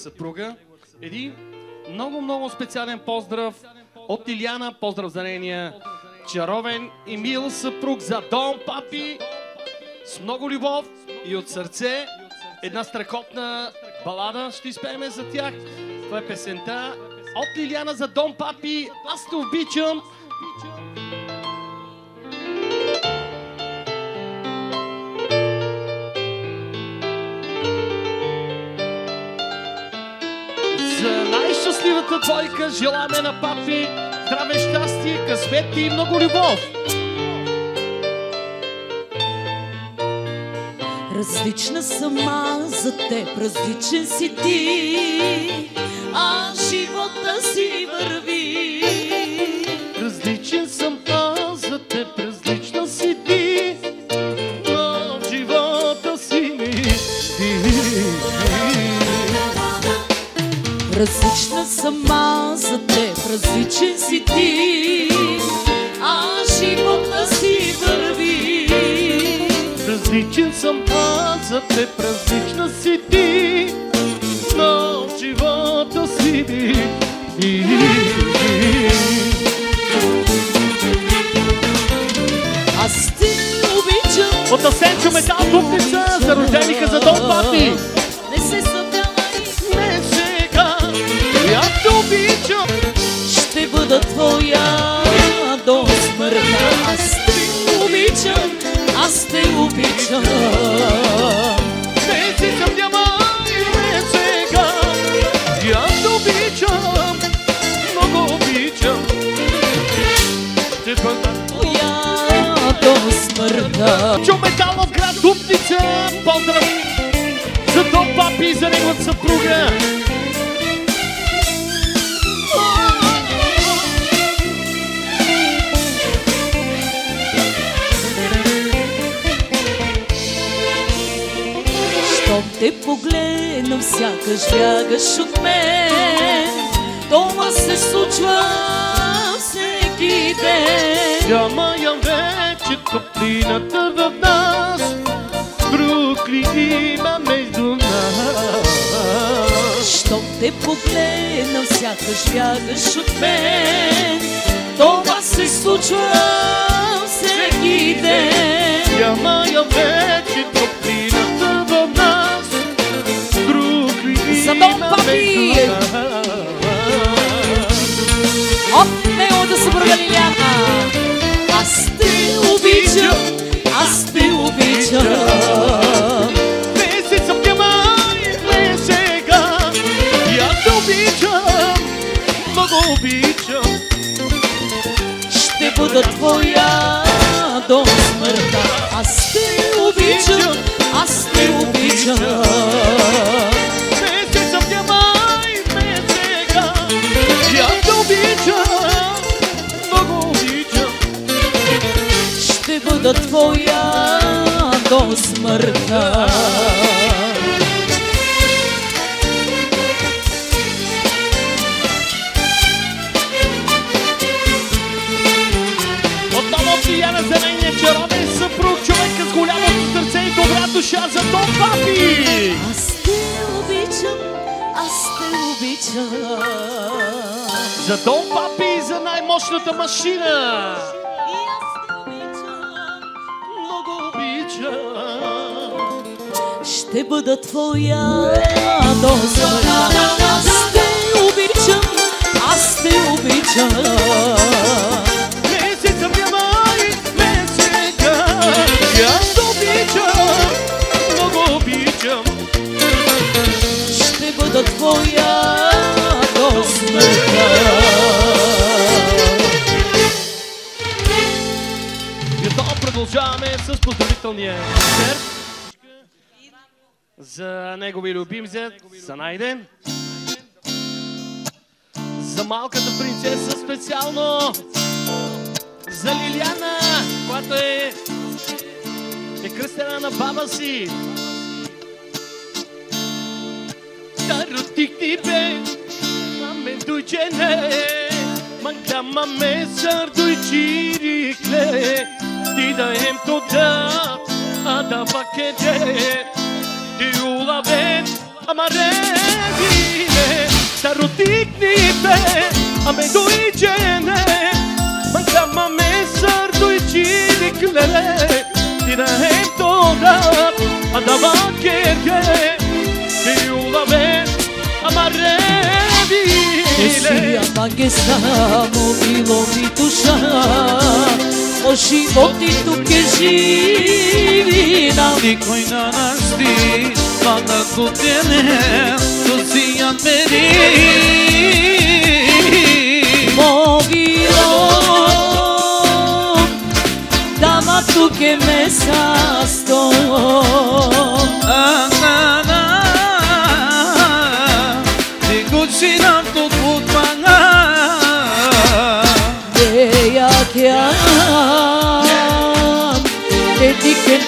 съпруга. Един много-много специален поздрав от Илиана, Поздрав за нейния чаровен и мил съпруг за Дон Папи. С много любов и от сърце една страхотна балада ще изпееме за тях. Това е песента от Лилиана за Дон Папи. Аз те обичам. Нека желаме на папи здраве, щастие, късмет и много любов. Различна съм аз за теб, различен си ти. и за неговата съпруга. Щом те погледна, сякаш бягаш от мен. Това се случва всеки ден. Няма я вече топлината в нас. Друг ли има между щом те погледна, сякаш бягаш от мен. Това се случва всеки ден. Няма я вече топлината в нас Друг ли За дом, има папи! между нас От него да се върга Лиляна. Аз те обичам, аз те обичам. Бъда твоя до смъртта. Аз те обичам, аз те обичам. Ме сега те обичам, много обичам Ще бъда твоя до смъртта. Обичам. За Дон Папи и за най-мощната машина И аз те обичам. Много обичам Ще бъда твоя до смъртта. Аз те обичам, аз те обичам. Месец обнимай ме сега И аз те обичам, много обичам Ще бъда твоя смъртта. И отново продължаваме с поздравителния концерт за негови любимци, за Найден. За малката принцеса специално. За Лиляна, която е, е кръстена на баба си. Родих ти бе, me dujene Maglama me sarduj qirikle Ti da jem to da A da pa kede Ti ula vet Ama redine Sa rutik nipe A me dujene Maglama me sarduj qirikle Ti da jem to da A ula vet Ama redine Οσία μάγκεστα μου δηλώνει του σαν Ο σιμώτη του και ζήλει να δίκο είναι αναστή Πάντα κουτένε το ζήαν περί Μόγιλο τα μάτου και μέσα στο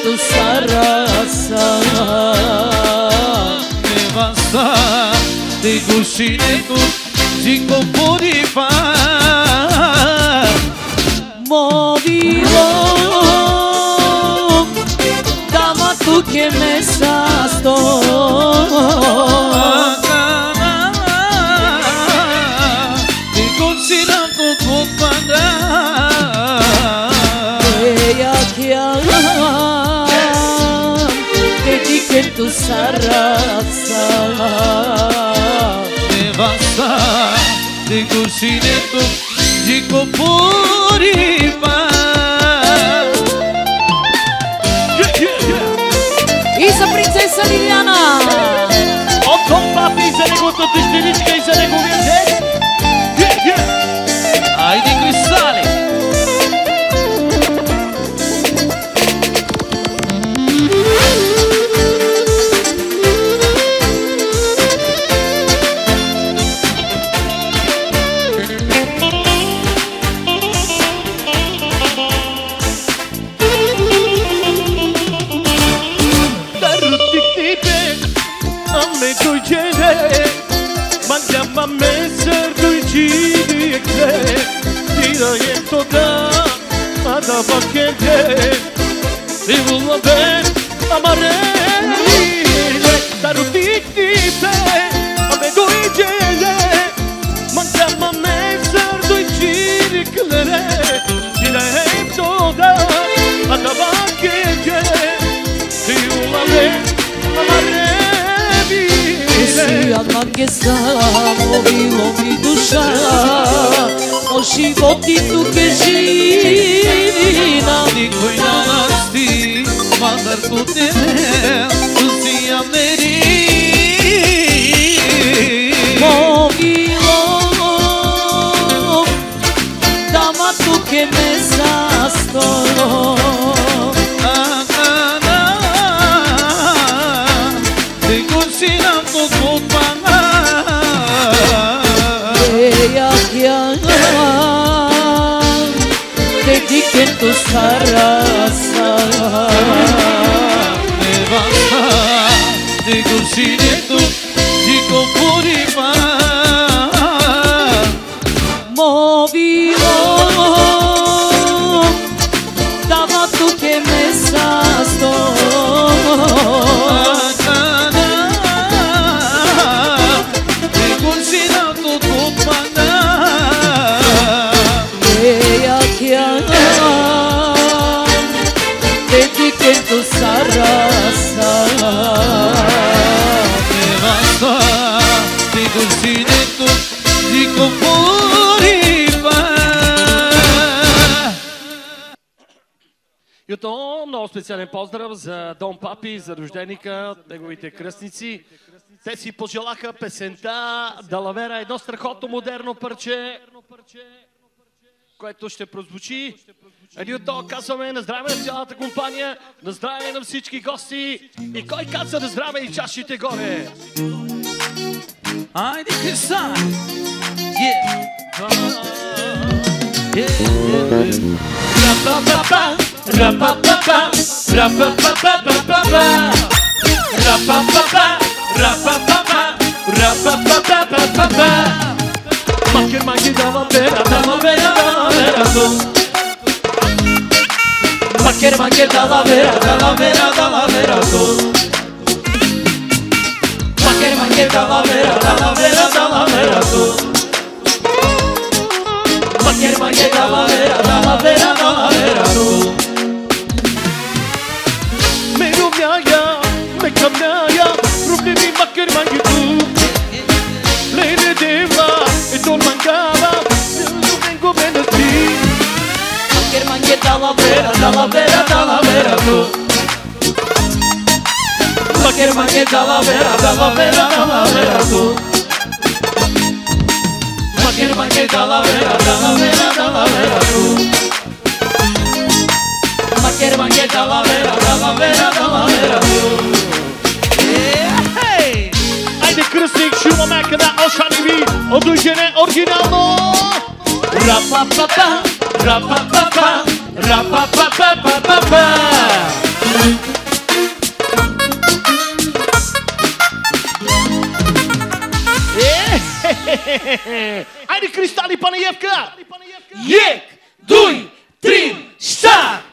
tu sarasa Devasa Te de compor e purifa sabah gece Sevulla ben amare Daru bitti pe Ame doycele Mancama mezar doi circlere Cine hep doda Ataba gece Sevulla ben amare Εσύ αν μ' αγκεστά μου μιλώ μη του σαρά Ο σιγότη του και ζει А, а, а, Te consideram todo pana. Ea, ea, dediquen tu sarasa. Garip много специален поздрав за Дон Папи, за рожденика, неговите кръстници. Те си пожелаха песента Далавера, едно страхотно модерно парче, което ще прозвучи. Еди от това казваме на здраве на цялата компания, на здраве на всички гости. И кой казва на здраве и чашите горе? Айде, Христа! Yeah! Más que más que daba pena, daba pena, daba pena, Más que más que daba pena, daba pena, daba pena, Más que más que daba pena, daba pena, daba pena, manguer manguer la madera, la madera, la madera, no. Me rubiaya, me cambiaya, rubli mi manguer manguer tú. Le de deva, e ton mangaba, yo vengo menos ti. Manguer manguer la madera, la madera, la madera, no. Manguer manguer la madera, la madera, la madera, no. afirman que Talavera, Talavera, Talavera tú. Más que afirman que Talavera, Talavera, Talavera tú. Haydi Kristik Şuma Mekka'da Oşan gibi O düşüne orijinal Rapapapa Rapapapa Rapapapa Rapapapa Hé, hé, hé. Hé, hé. Hé, hé. Hé,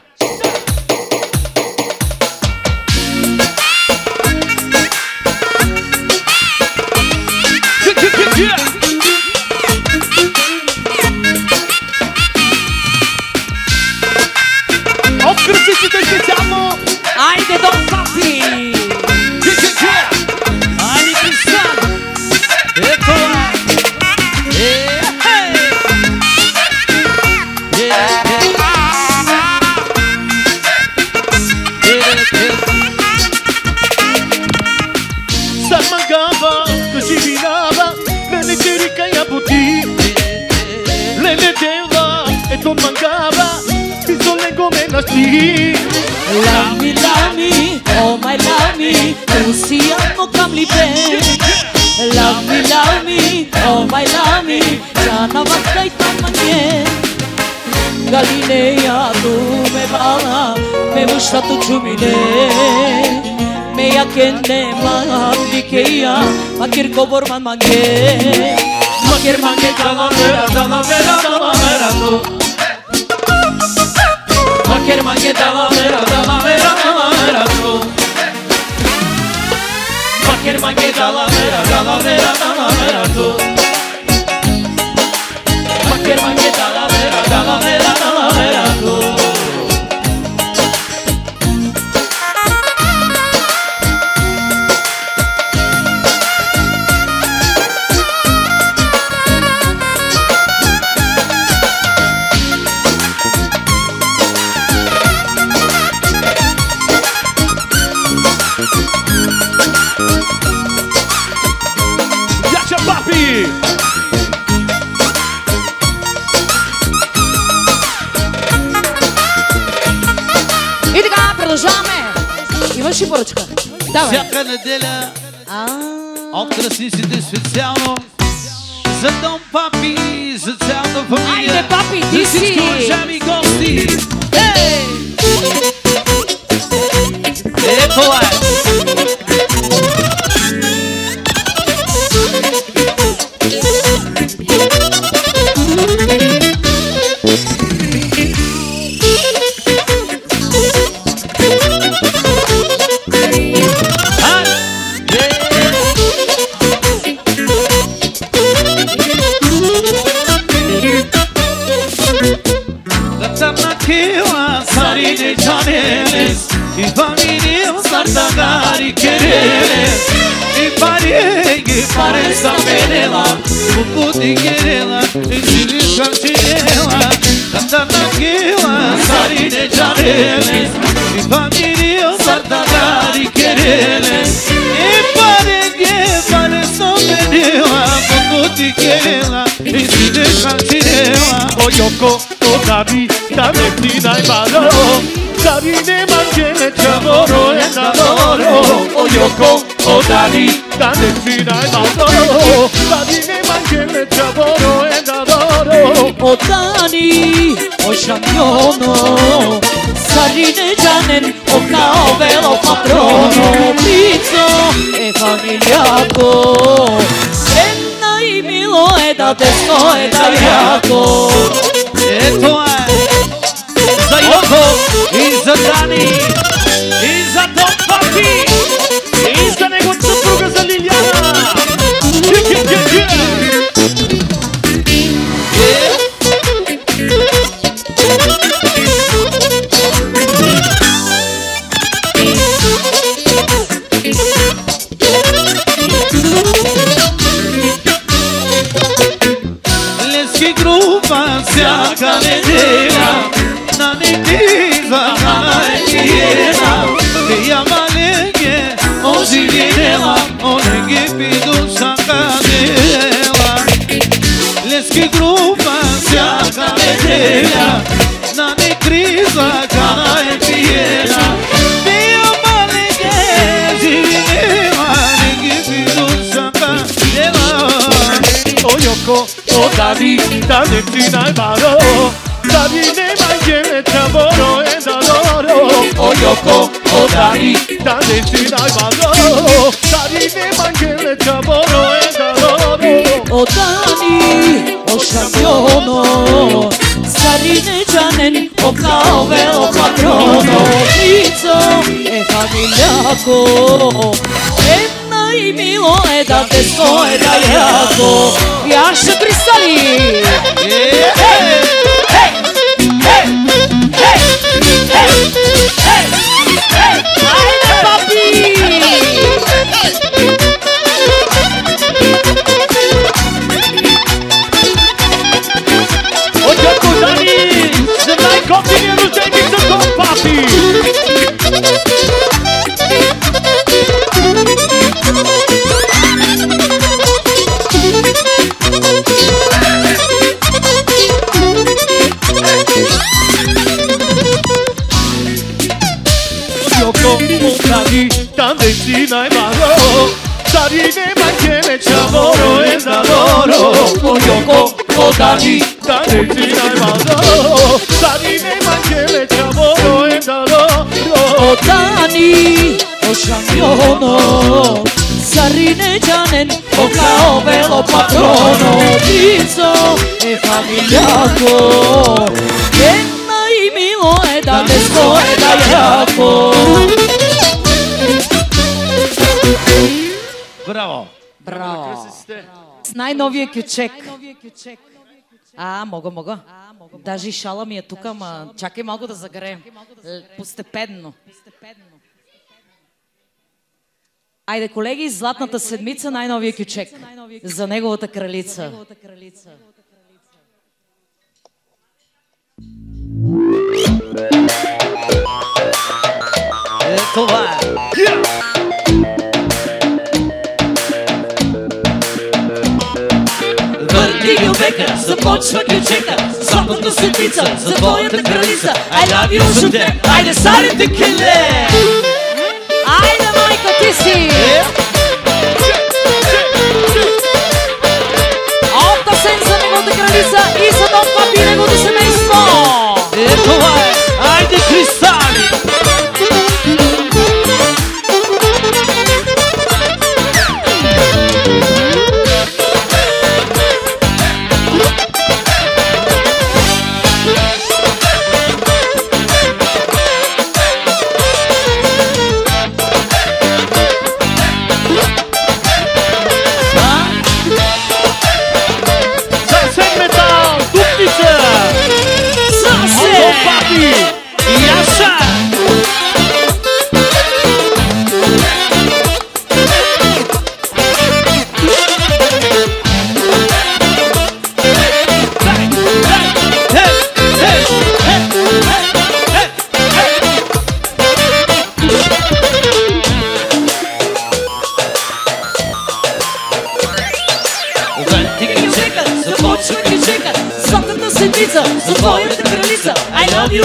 Love me, love me, oh my love me, Lucia no camli ben. Love me, love me, oh my love me, jana na vasta ita manje. Galinea du me bala, me musta tu chumile. Me ya kende ma di keia, ma kir kobor man manje. Ma kir manje tana vera, tana vera, tana. Kerman ye dalavera, dalavera, dalavera tu Ma Kerman ye dalavera, dalavera, dalavera tu Ma Kerman ye dalavera, dalavera, dalavera Поръчка. Давай. Всяка неделя А, от красниците специално за дом папи, за цялата фамилия. Айде, папи, ти за всички си! уважаеми гости. Ей! Ето е. Marisa Perela, Pupu Tiguerela, Ensini Santirela, Santa Taquila, Sarine Jareles, Ipamiril, Santa Dari Quereles. Kantikela, Isile Kantikela, Oyoko, Okabi, Tamekti Naibalo, Sabine Mangele, Chamoro, Endadoro, Oyoko, Okabi, Tamekti Naibalo, Sabine Mangele, Chamoro, Endadoro, Otani, Oshamiono, Sarine Janen, Okao Velo Patrono, Pizzo, e Familiaco, Пицо е фамилияко, Една и мило е да тесно е да яко. Ето е за всяка неделя на Никиза на Екиена Ти амалеге оживинела Олеги пиду сакадела Лески група всяка неделя на Никиза на Екиена Ти амалеге o David, David Alvaro Davide mangieme ciamboro e d'adoro O Yoko, o David, David Alvaro Davide mangieme ciamboro e d'adoro O Dani, o Shamiono Sarine janen o Clave, o Patrono Rizzo e Famigliaco E Каовело Патроно, Пицо е фамилияко, Една и мило е да тесно е да яко. И аз ще пристали! Айде, папи! Dani, Dani, ti najmado Dani, nema kjele, čavo, no je dalo O Dani, o šampiono Sarine janen, o kao velo patrono Dizo, e familijako Jedna i milo je da te stoje da jako Bravo! Bravo! Bravo. S najnovijeg je. А, мога, мога. Даже и шала ми е тук, ама чакай малко да загреем. Л- Постепенно. Айде, колеги, Златната седмица, най-новия кючек. За неговата кралица. Е! Върти ги века, започва кючека, Златната седмица, за твоята кралица. I love you, шутек, айде салите келе! Айде, майка, ти си! Опта сен за неговата кралица и за Дон Папи неговото семейство! Е, това е! Айде, кристали!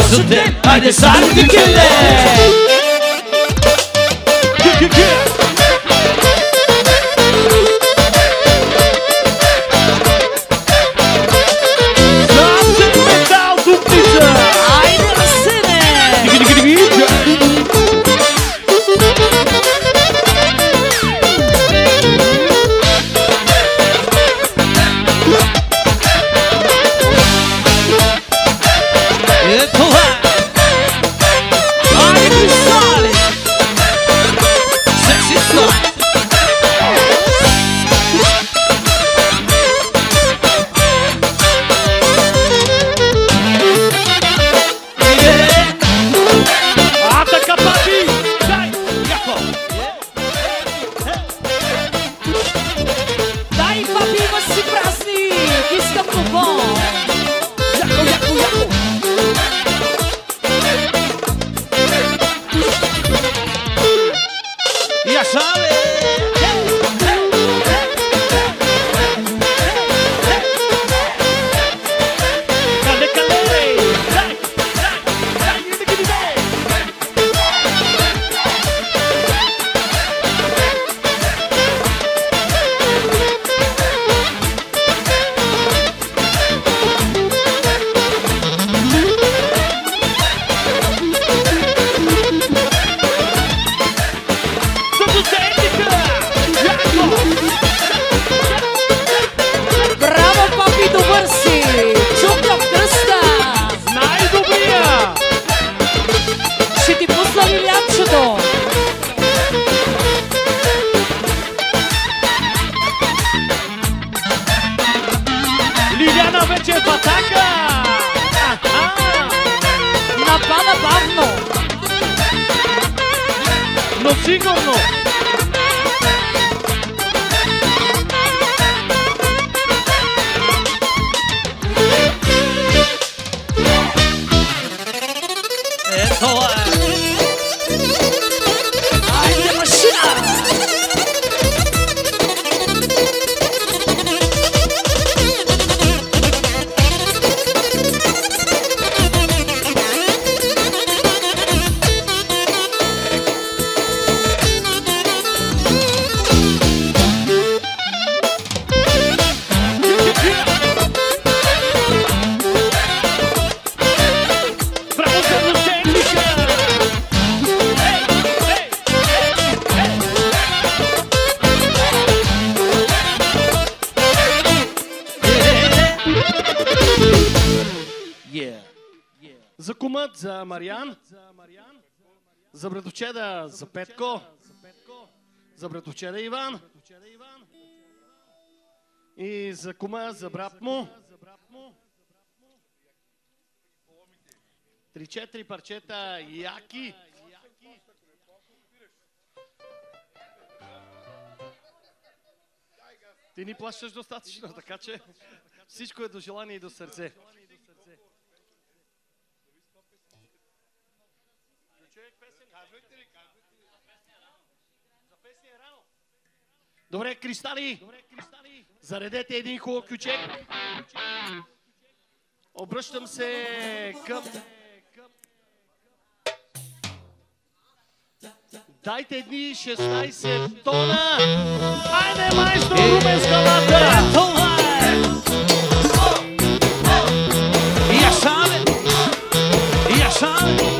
I love you За теб, айде за Петко, за братовчеда Иван и за кума, за брат му. Три-четири парчета яки. Ти ни плащаш достатъчно, така че всичко е до желание и до сърце. Добре, кристали! Заредете един хубав кючек. Обръщам се към Дайте едни 16 тона. Айде, майстор, Румен скалата! Това е! Яшане! Яшане!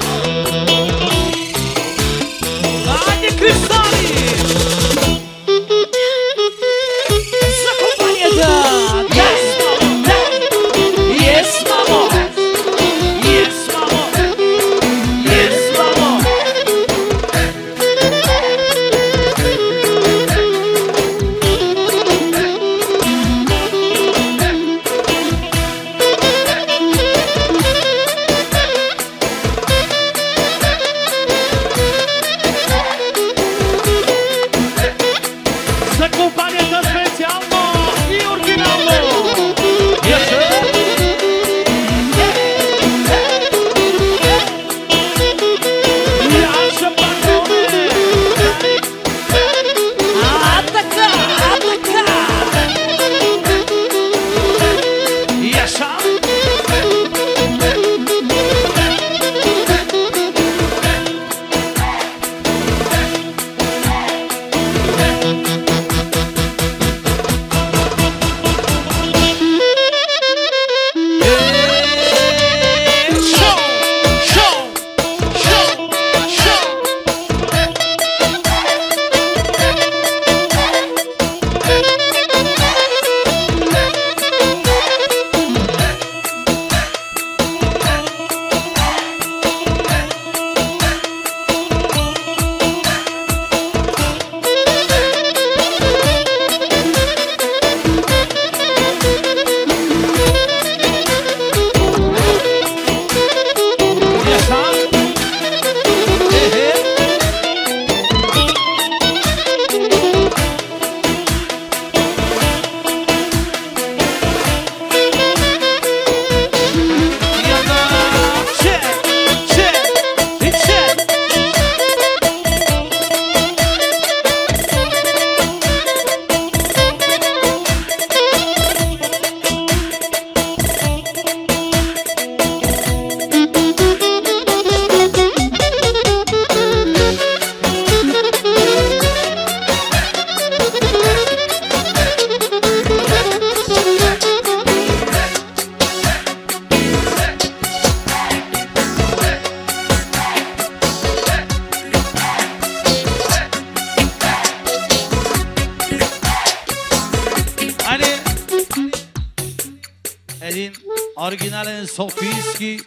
की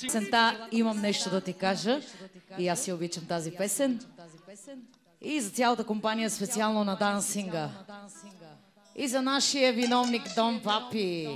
Песента «Имам нещо да ти кажа» и аз си обичам тази песен. И за цялата компания специално на Дансинга. И за нашия виновник Дом Папи.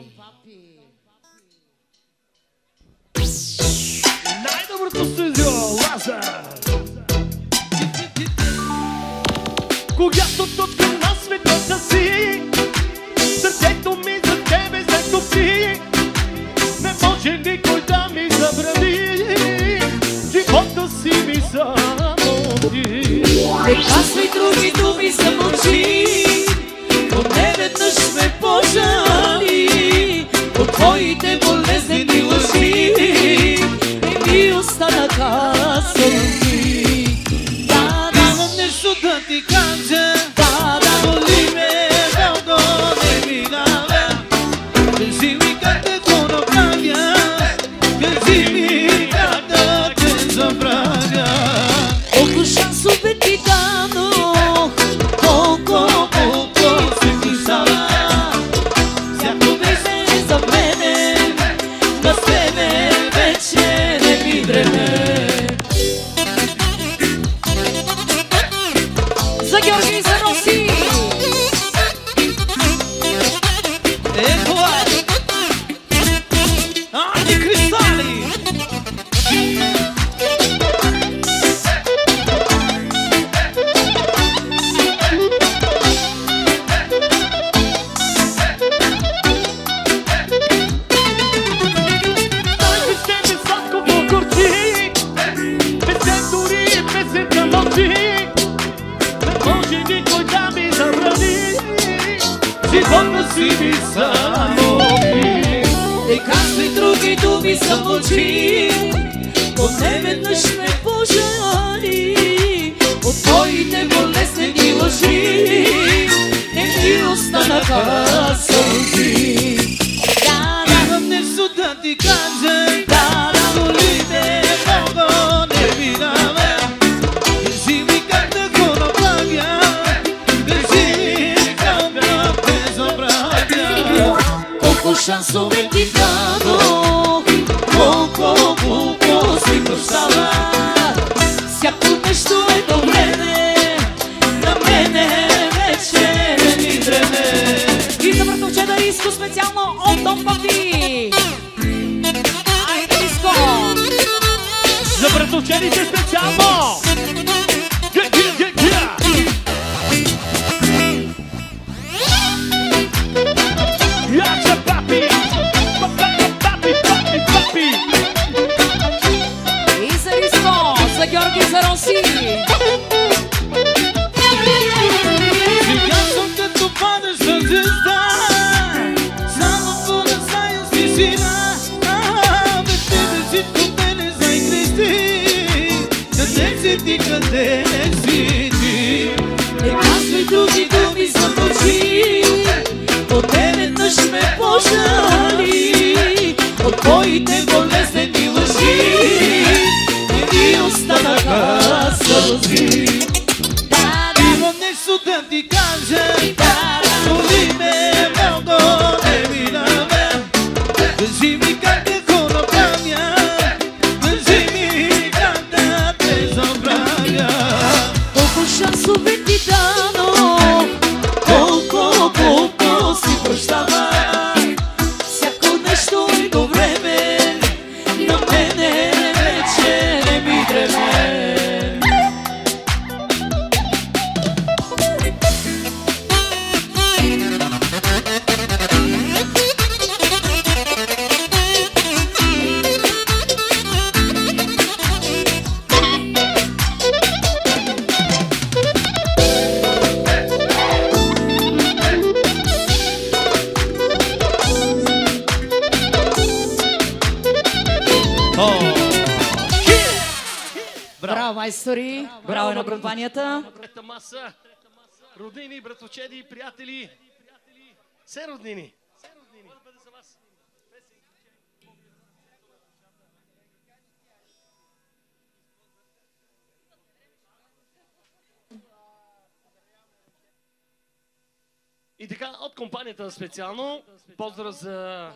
От компанията специално, поздрав за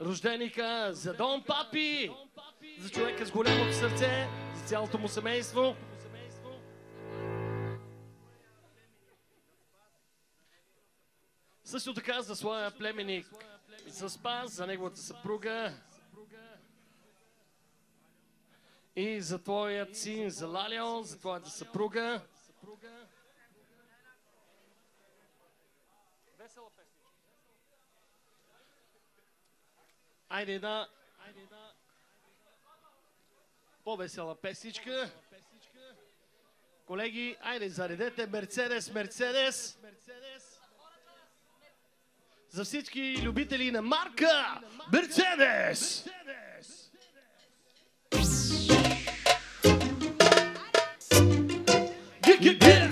рожденика, за Дон Папи, за човека с голямото сърце, за цялото му семейство. Също така за своя племенник за Спас, за неговата съпруга и за твоят син, за Лалио, за твоята съпруга. Айде една по-весела песничка. Колеги, айде заредете Мерцедес, Мерцедес. За всички любители на марка Мерцедес.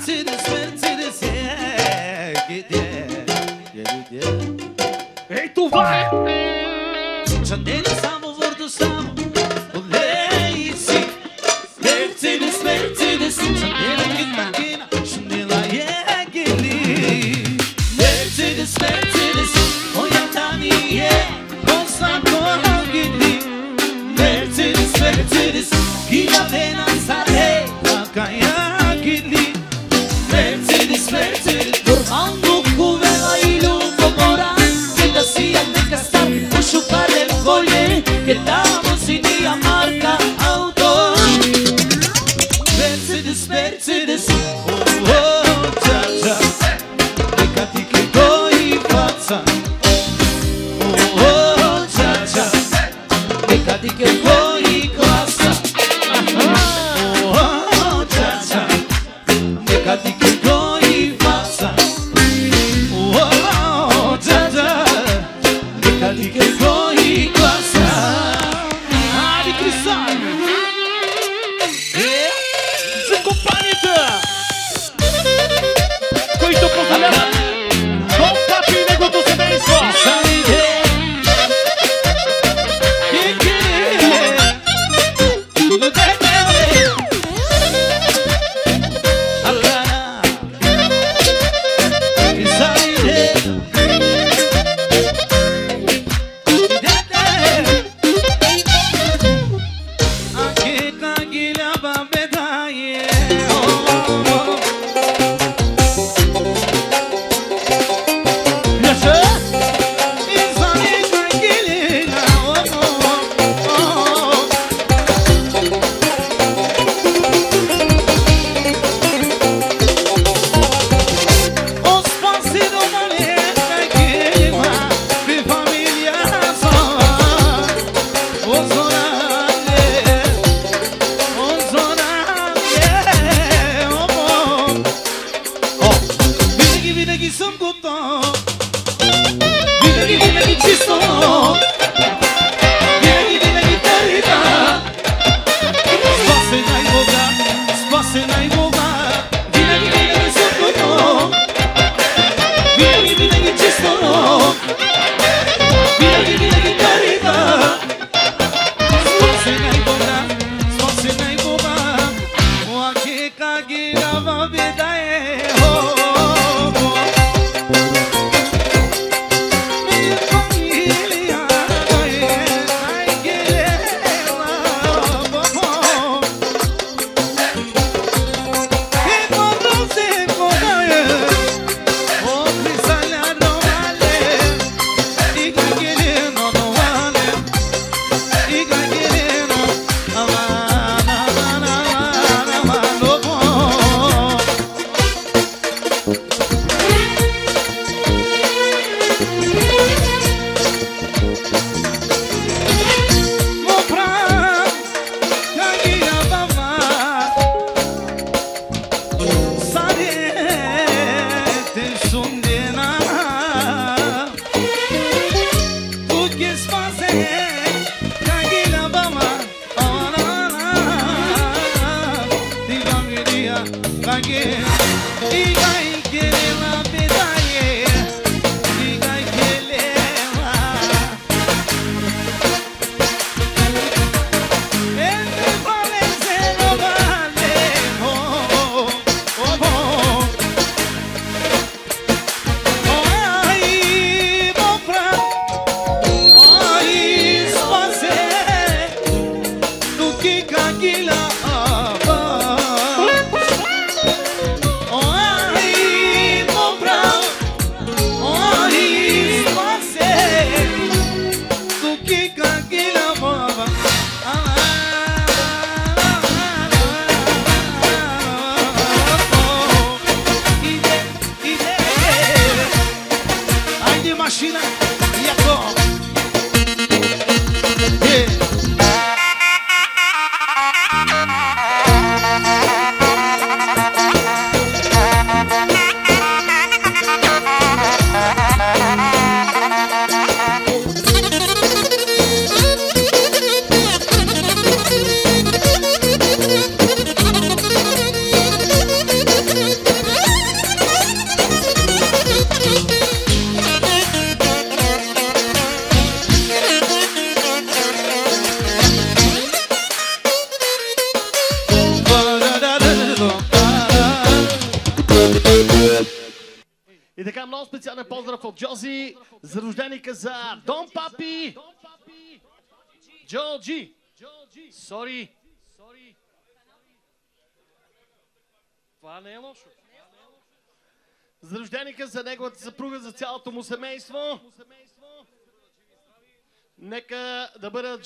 Мерцедес, Мерцедес, е, къде? Ей, това е! Шанели само върдо само Олей си Мерцедес, Мерцедес Шанела китмакина Шанела е гели Мерцедес, Мерцедес Моя тани е Осако гели Мерцедес, Мерцедес Гиlavena саде Такая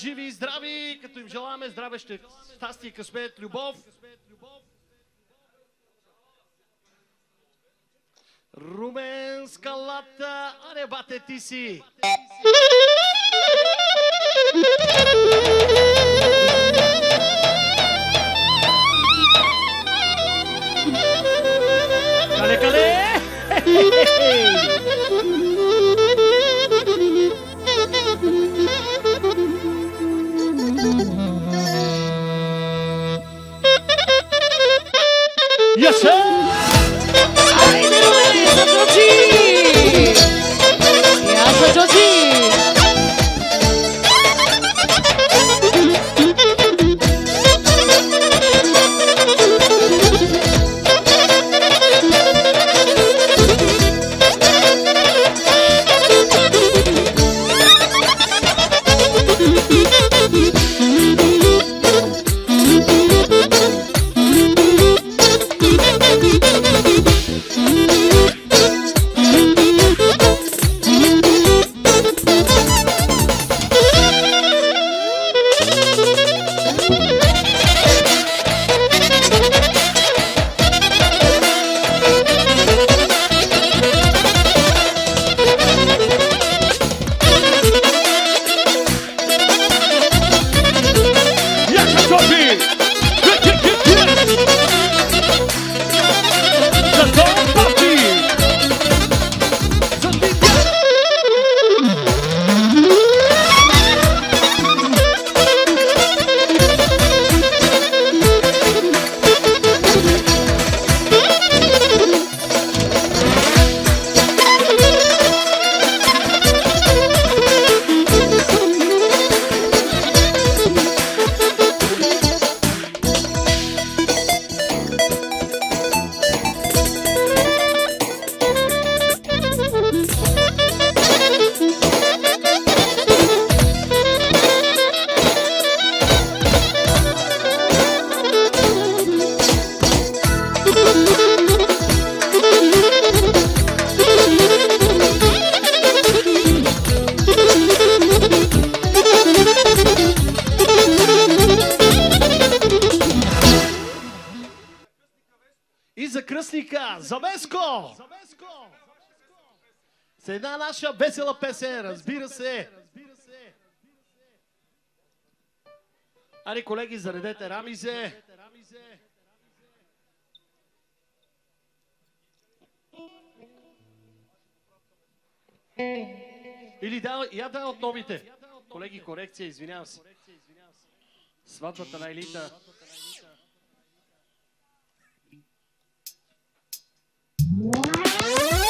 живи и здрави, като им желаваме здраве, щастие, късмет, любов. Румен Скалата, аре бате ти си! Кале, се, разбира се. Али, колеги, заредете рамизе. Или да, я да от новите. Колеги, корекция, извинявам се. Сватбата на елита. елита Бог се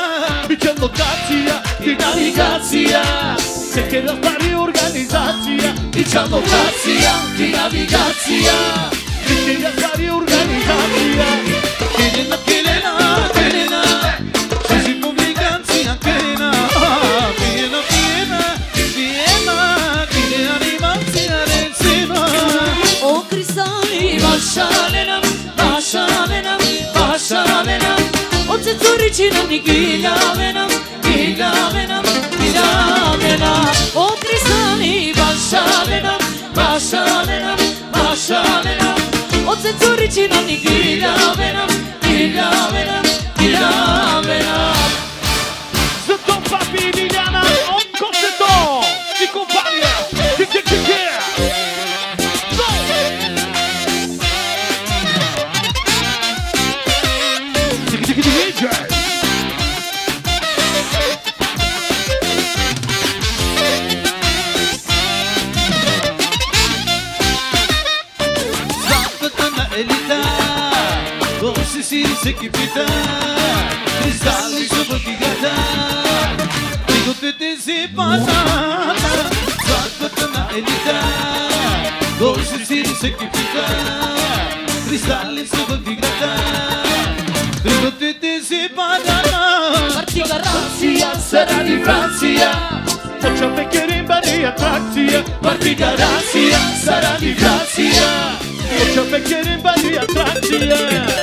komunikacja, dynamizacja Wszelkie rozprawy, organizacja i komunikacja, dynamizacja Wszelkie rozprawy, organizacja Kiedy na kiedy na Od se curičina ni giljavenam Giljavenam, giljavenam O krisali Mašalenam, mašalenam, mašalenam Od se curičina ni giljavenam Giljavenam, giljavenam За si kipita Kristalin super kigata Tikutiti si pasata Sakata na elita Dosi si se kipita Kristalin super kigata Tikutiti si pasata Partio da Russia, sarà di Francia. Faccia pecchiere in baria trazia Partita Russia, sarà di Grazia Faccia pecchiere in baria trazia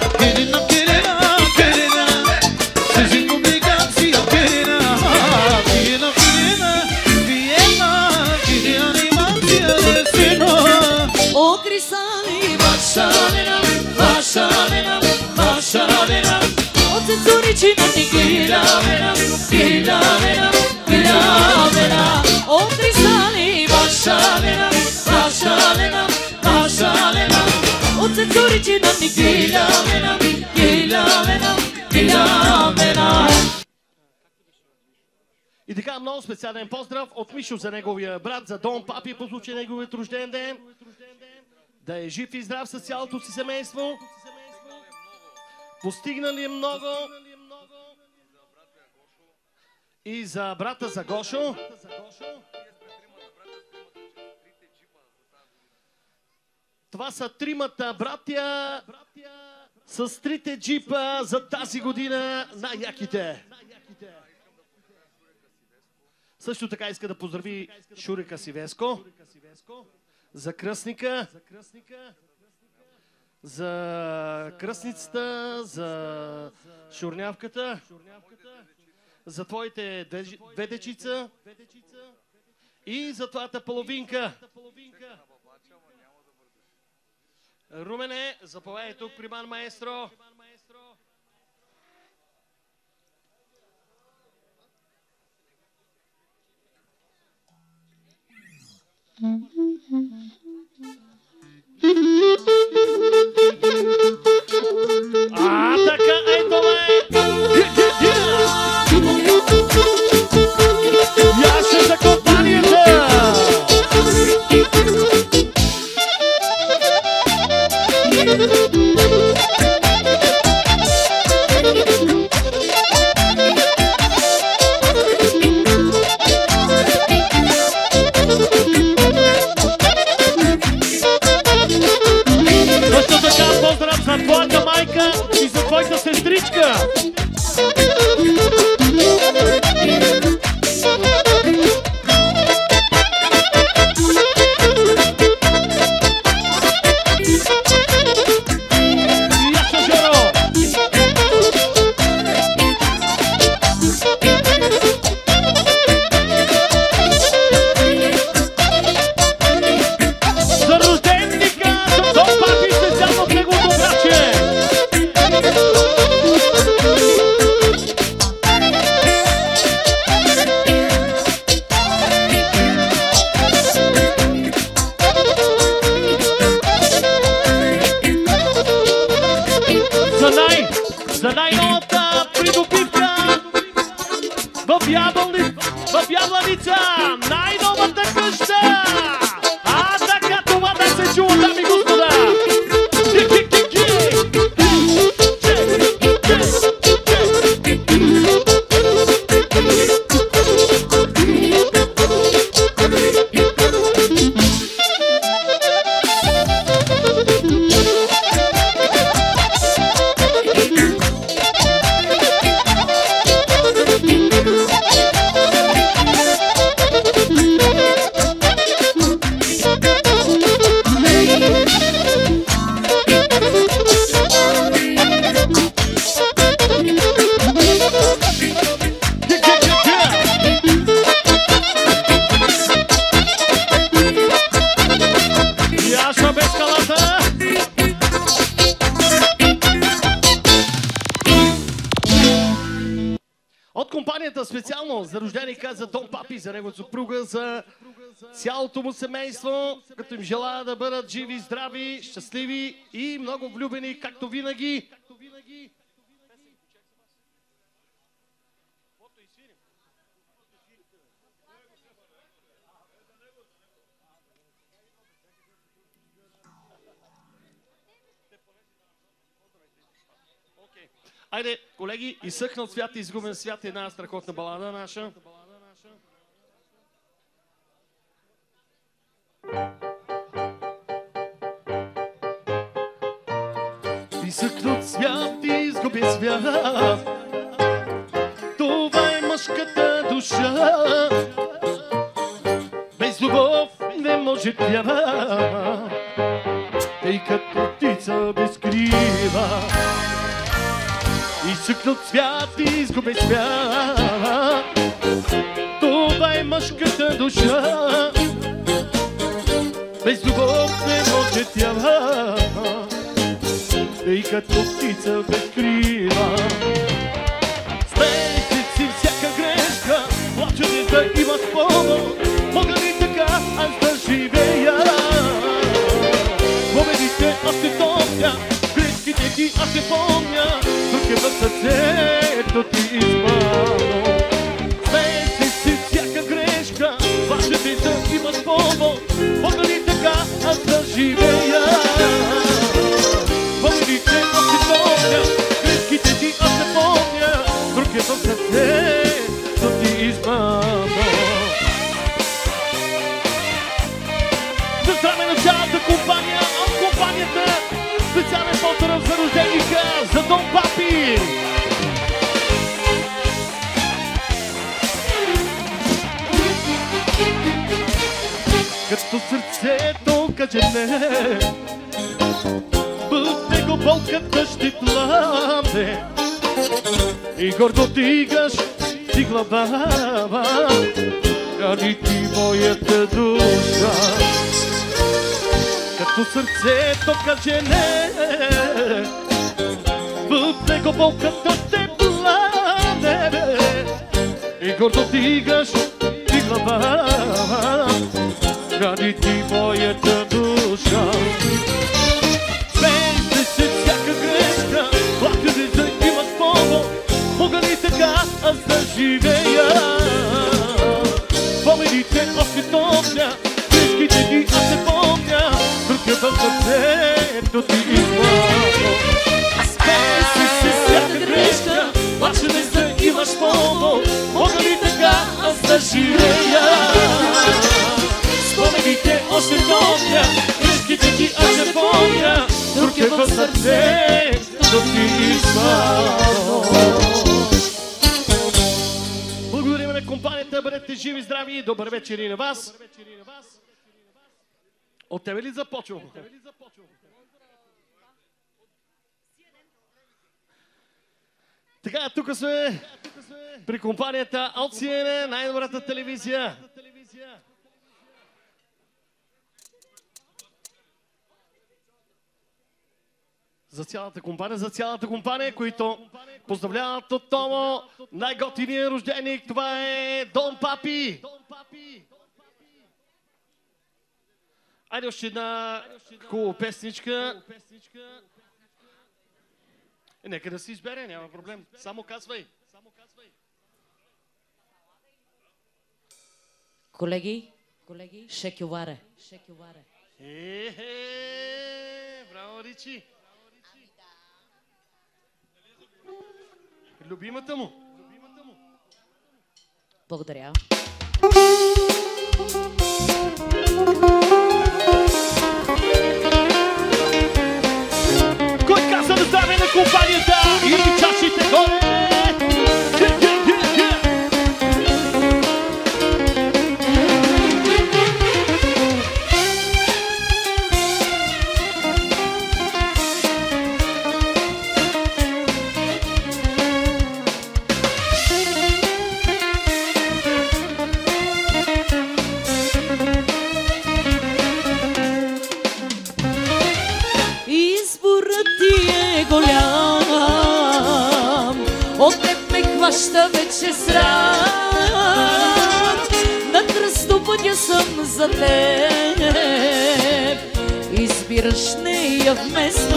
Od se curičina ni giljavenam Giljavenam, giljavenam O krisali Mašalenam, mašalenam, mašalenam Od se curičina ni giljavenam Giljavenam, giljavenam И така, много специален поздрав от Мишо за неговия брат, за Дон Папи по случай неговият рожден ден. Да е жив и здрав с цялото си семейство. Постигнали много. И за брата за Гошо. Това са тримата братя с трите джипа за тази година най-яките. Също така иска да поздрави Шурика Сивеско за кръстника, за кръстницата, за шурнявката, за твоите две, дечица и за твоята половинка. Румене, заповядай тук при ман маестро. А, така, ето бе! Яше noite, vocês críticas. Айде, колеги, изсъхнал свят и изгубен свят е една страхотна балада наша. Изсъхнат свят и изгубен свят. Това е мъжката душа. Без любов не може тя. Тъй като птица без крила Изсъкнат свят и изгубен свят. Това е мъжката душа. Без любов не може тя. Тъй като птица без крила Смейте си всяка грешка. Плачете да имат помощ Мога ли така аз да живея? Победите аз те помня Грешките ти аз те помня Е в сърцето ти измало Смейте си всяка грешка Плачете да имат помощ Мога ли така аз да живея. Победите аз те помня Грешките ти аз те помня. Друг е в сърцето ти измало За здраве на цялата компания, поздрав за рожденика, за Дом Папи! Като сърцето каже не, в него болката ще пламне и гордо дигаш ти глава, рани ти моята душа. Като сърцето каже не, в него болката те плане и гордо дигаш ти глава, рани ти моята душа. Смейте се всяка грешка, плакате да имаш помощ, мога ли така аз да живея? Спомените още топня, грешките ти аз не помня, друг е в сърцето в сърцето ти измало. Благодарим на компанията, бъдете живи, здрави и добър вечер и на вас. От тебе ли започвам? Така, тук сме при компанията от CNN, най-добрата телевизия. за цялата компания, за цялата компания, които поздравляват томо най-готиния рожденик. Това е Дон Папи! Айде още една хубава песничка. Е, нека да се избере, няма проблем. Само казвай. Колеги, колеги, шекюваре. Шекюваре. Е, браво, Ричи. любимата му. Благодаря. Кой каза да стане на компанията? И of me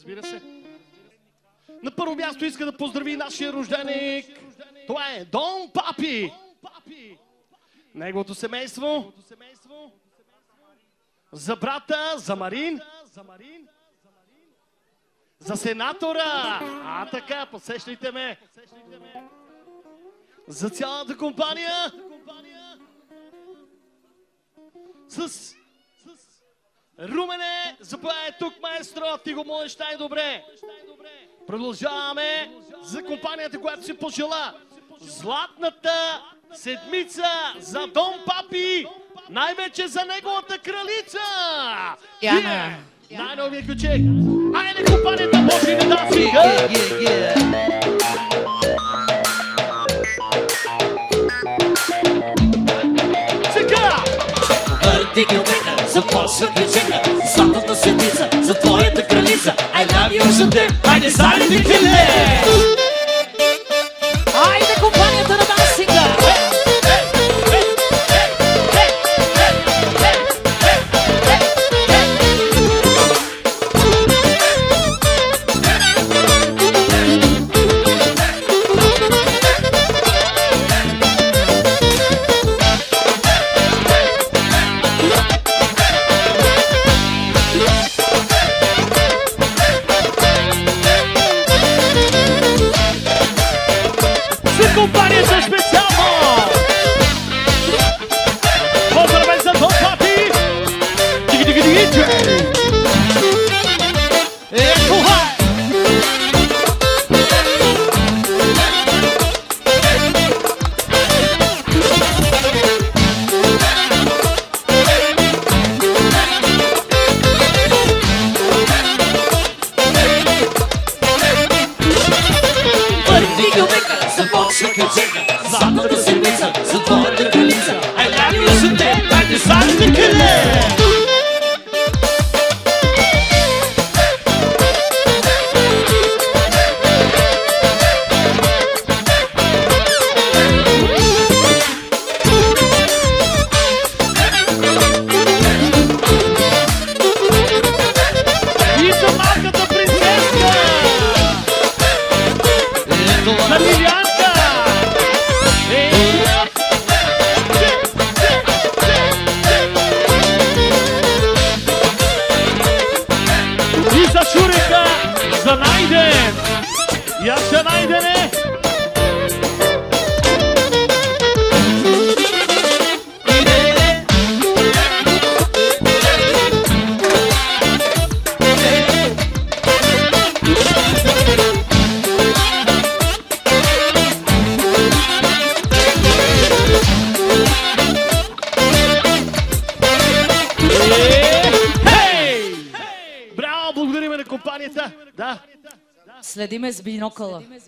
разбира се. На първо място иска да поздрави нашия рожденик. Това е Дон Папи. Неговото семейство. За брата, за Марин. За сенатора. А така, посещайте ме. За цялата компания. С Румене, запояй тук, маестро, ти го можеш най-добре. Продължаваме за компанията, която си пожела. Златната седмица за дом Папи, най-вече за неговата кралица. Яна. Yeah. Най-новият ключек. Айде компанията, може да си. Yeah, yeah, yeah. вдигна века За твоя светли чека Златната седмица, за твоята кралица I love you, Жадем, айде залети ти ле!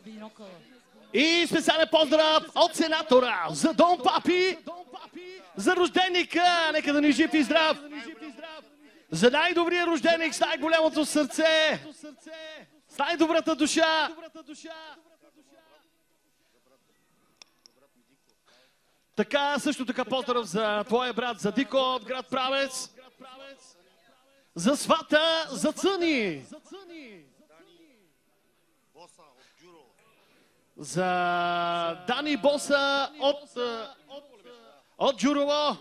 Бинокъла. И специален поздрав от сенатора за Дон Папи, за рожденика, нека да ни жив и здрав, за най-добрия рожденик с най-голямото сърце, с най-добрата душа. Така, също така поздрав за твоя брат, за Дико от град Правец, за свата, за Цъни. За Дани Боса от, е, от Джурово.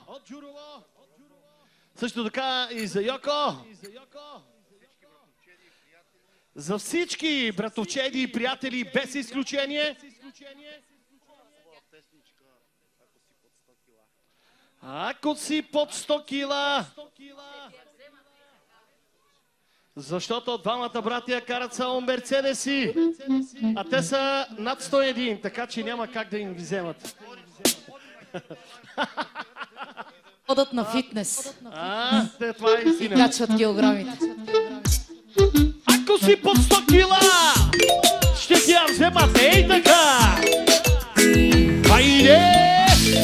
Също така и за Йоко. За всички братовчеди и приятели без изключение. Ако си под 100 кила, защото двамата братия карат само Мерцедеси, а те са над 101, така че няма как да им ги вземат. Ходят на фитнес А, те, това е и качват килограмите. Ако си под 100 кила, ще ти я вземат ей така. Хайде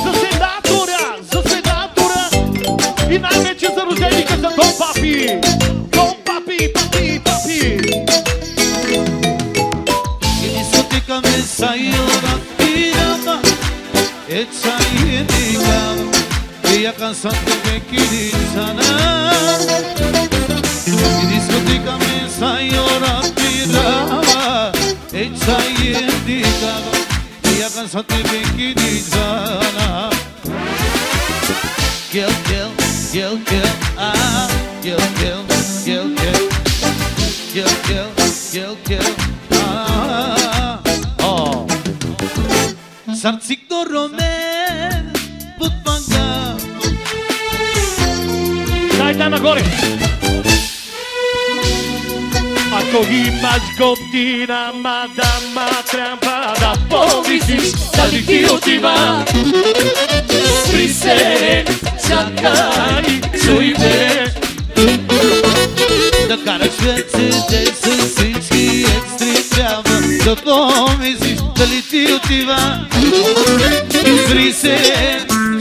за седатора, за седатора и най-вече за рожденика за Дон Папи. sayılan inanma Et sayıdıklar Yakan sandım bekledim sana. Diskotika me sayılan inanma Et sayıdıklar Yakan sandım bekledim sana. Gel gel gel gel ah, gel. Sarcik do romen Put manga Дайте нагоре. Ако имаш готина мадама, трябва да повисиш, дали ти отива. Спри се, чакай, чуй ме. Да караш Мерцедес с всички екстри Трябва. Да помислиш дали ти отива? Изри се,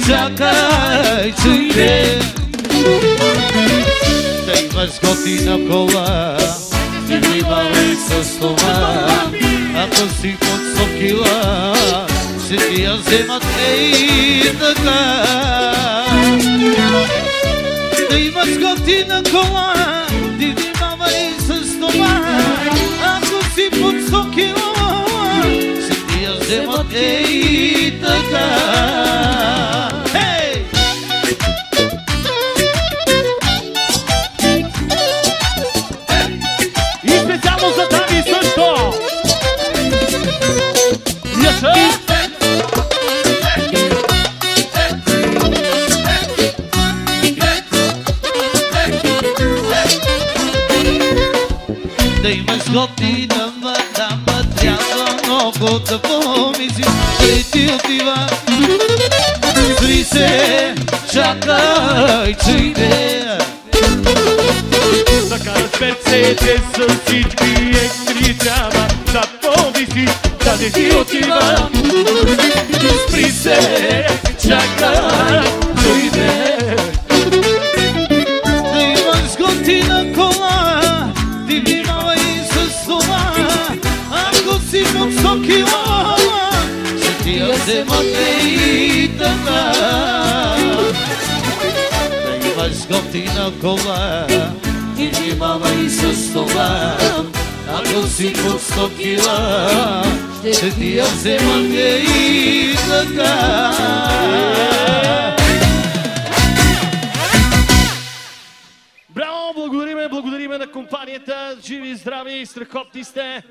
чакай, чуй ме Да имаш готина кола И внимавай с това. Ако си под 100 кила Ще ти я вземат ей така да имаш готина кола, ти я вземат ей така. Хей! И специално за Дани също. Яша! Да имаш готина мадама, много да помислиш, дали ти отива. Спри се, чакай. Да Да караш Мерцедес с всички екстри трябва Да повиси, да не ти отива Спри се, чакай, дойде Да И така Да имаш готина кола. Ти внимавай с това. Ако си под 100 кила Ще ти я вземате и така. Браво, благодариме, благодариме на компанията. Живи здрави, страхотни сте.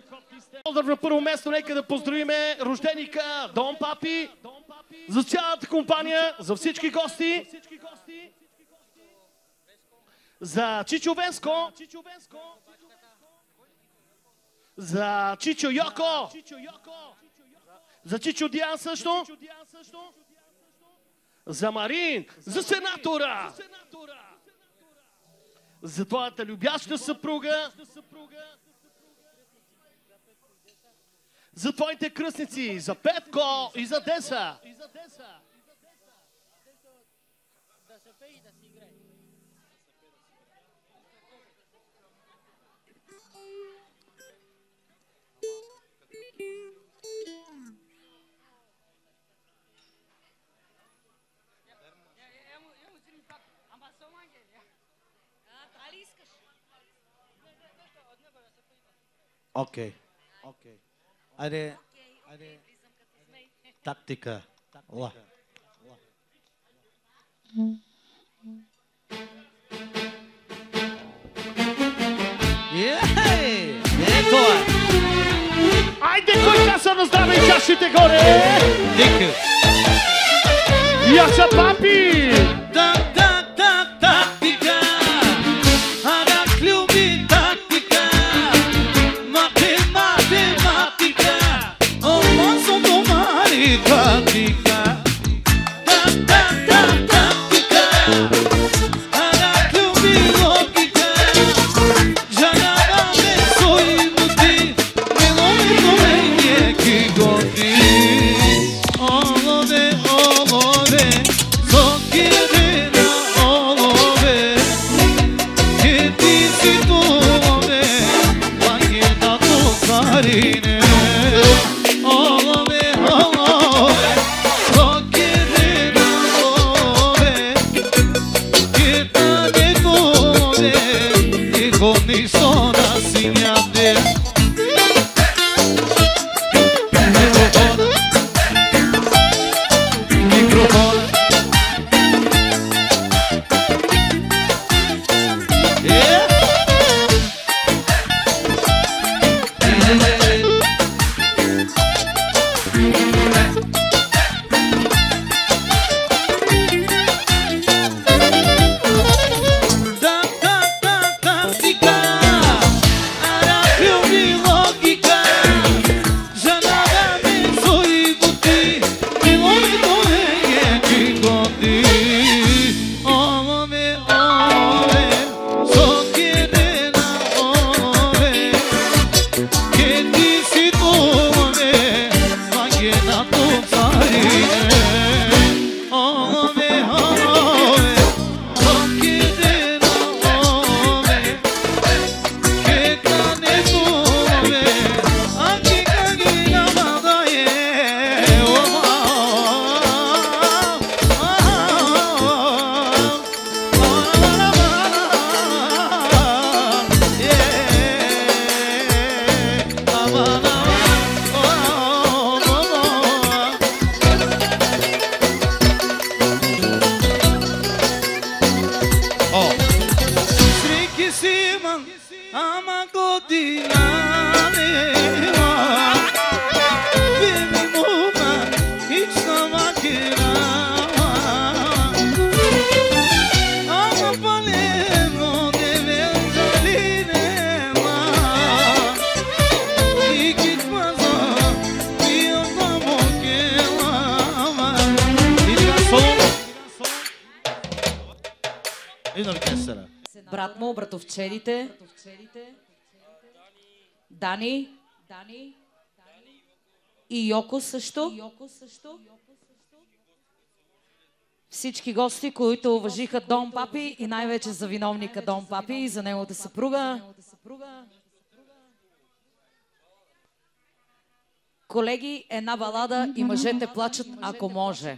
Поздрав на първо место, нека да поздравиме рожденика Дон Папи, за цялата компания, за всички гости. За Чичо Венско, за Чичо Йоко, за Чичо Диан също, за Марин, за сенатора, за твоята любяща съпруга, за твоите кръстници, за Петко и за Деса. Окей. Окей. Айде. Айде. Тактика. Ла. Ей! Ето е! Айде, кой каса да здраве чашите горе? Дика! Яша папи! Так, так, Йоко също. Всички гости, които уважиха Дом Папи и най-вече за виновника Дом Папи и за неговата съпруга. Колеги, една балада и мъжете плачат, ако може.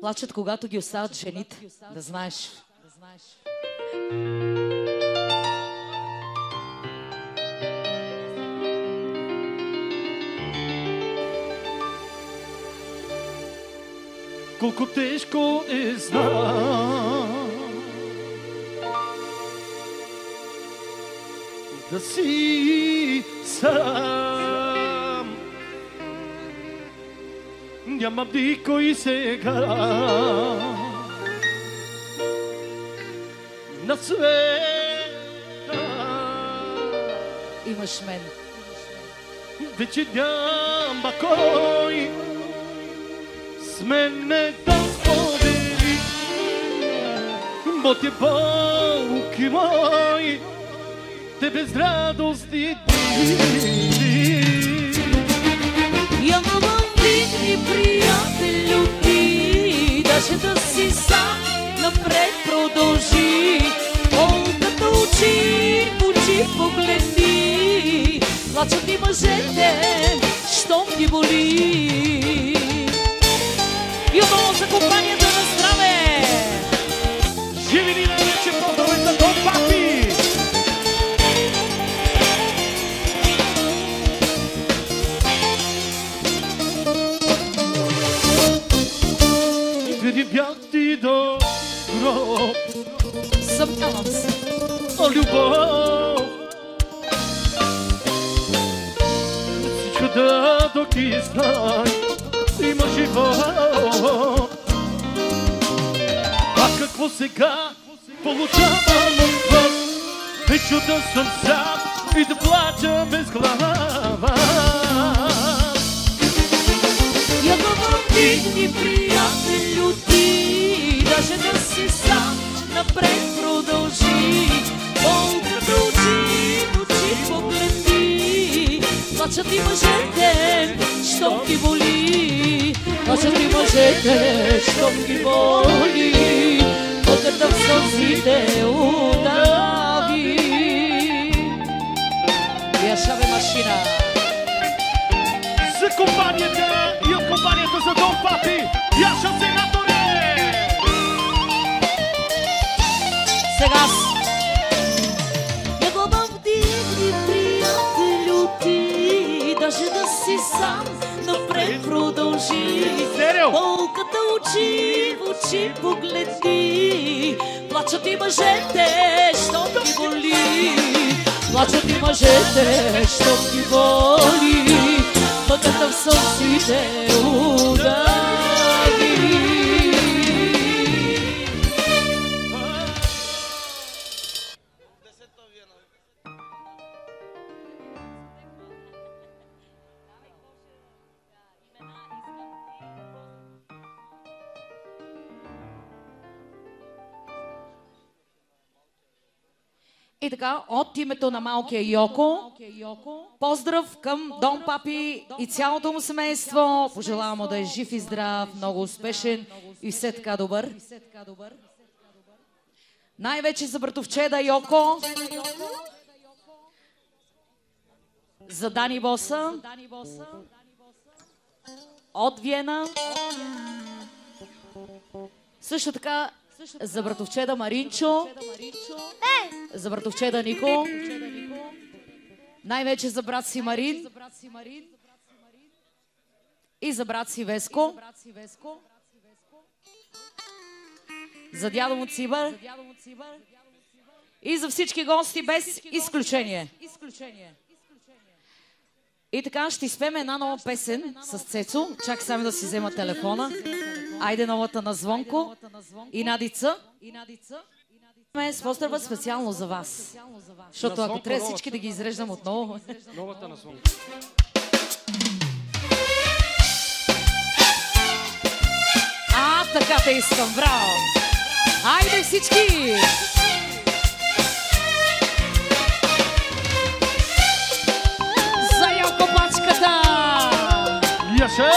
Плачат, когато ги остават жените, да знаеш. Колко тежко е знам да си сам. Нямам никой сега на света. Имаш мен. Вече няма кой мене да сподели Моите болки мои, те безрадостни дни. Я нямам видни приятелю ти, даже да си сам напред продължи. Колкото очи, в очи погледни, плачат и мъжете, щом ги боли. Юно за компанията на здраве! Живи ни най-вече поздравите до папи! Преди бях ти до гроб, Съмнявам се. о любов. Всичко дадох ти знай, има живот. А какво сега получавам от вас? Вече да съм сам и да плача без глава. Я нямам видни приятелю ти, даже да си сам напред продължи. Колкото очи, очи погледни, плачат и мъжете, щом ги боли. Плачат и мъжете, щом ги боли. Пътята в сълзите удави. Я шабе машина. За компанията и от компанията за Дом Папи, Яша Сенаторе! Сега аз. Нямам дивни приятелю ти, даже да си сам очи в очи погледни, плачат и мъжете, щом ги боли. Плачат и мъжете, щом ги боли, пътата в сълзите така, от името на малкия Йоко, поздрав към Дом Папи и цялото му семейство. Пожелавам му да е жив и здрав, много успешен и все така добър. Най-вече за братовчеда Йоко, за Дани Боса, от Виена. Също така за братовчеда Маринчо, за братовчеда Нико, най-вече за брат си Марин. И за брат си Веско, за дядо му Цибър. И за всички гости без изключение. И така ще изпеем една нова песен с Цецо. Чак само да си взема телефона. Айде новата на Звонко и Надица. Ме с поздрава специално за вас. Защото ако трябва всички да ги изреждам отново. Новата на слон. Ако така те искам, браво! Айде всички! За Йоко пачката! Яше!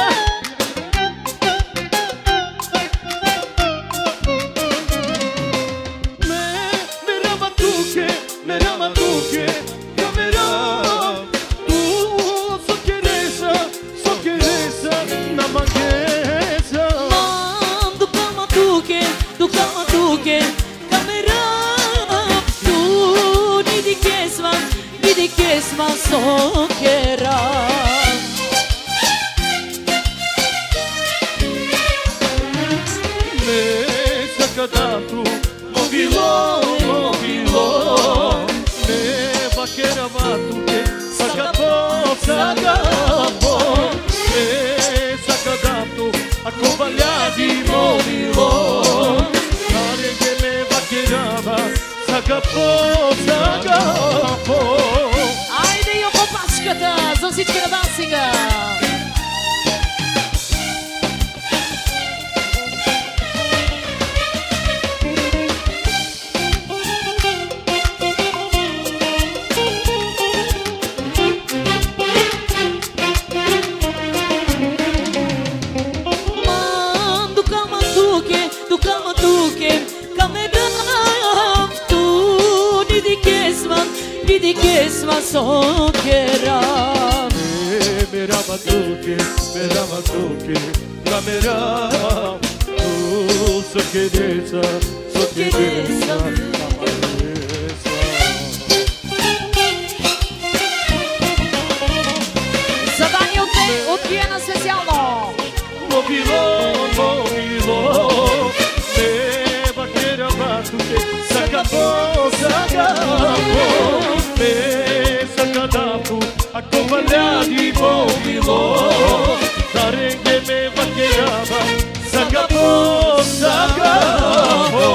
Me, Oh, masokera Mera matoke, mera matoke, la mera Tu sokereza, sokereza, la maleza Zabani, o que, o que é na especial? Mobilô, mobilô Meva queira batuque, sacabou, sacabou de movilo, tarengue me vaquerava, sacapó, sacapó.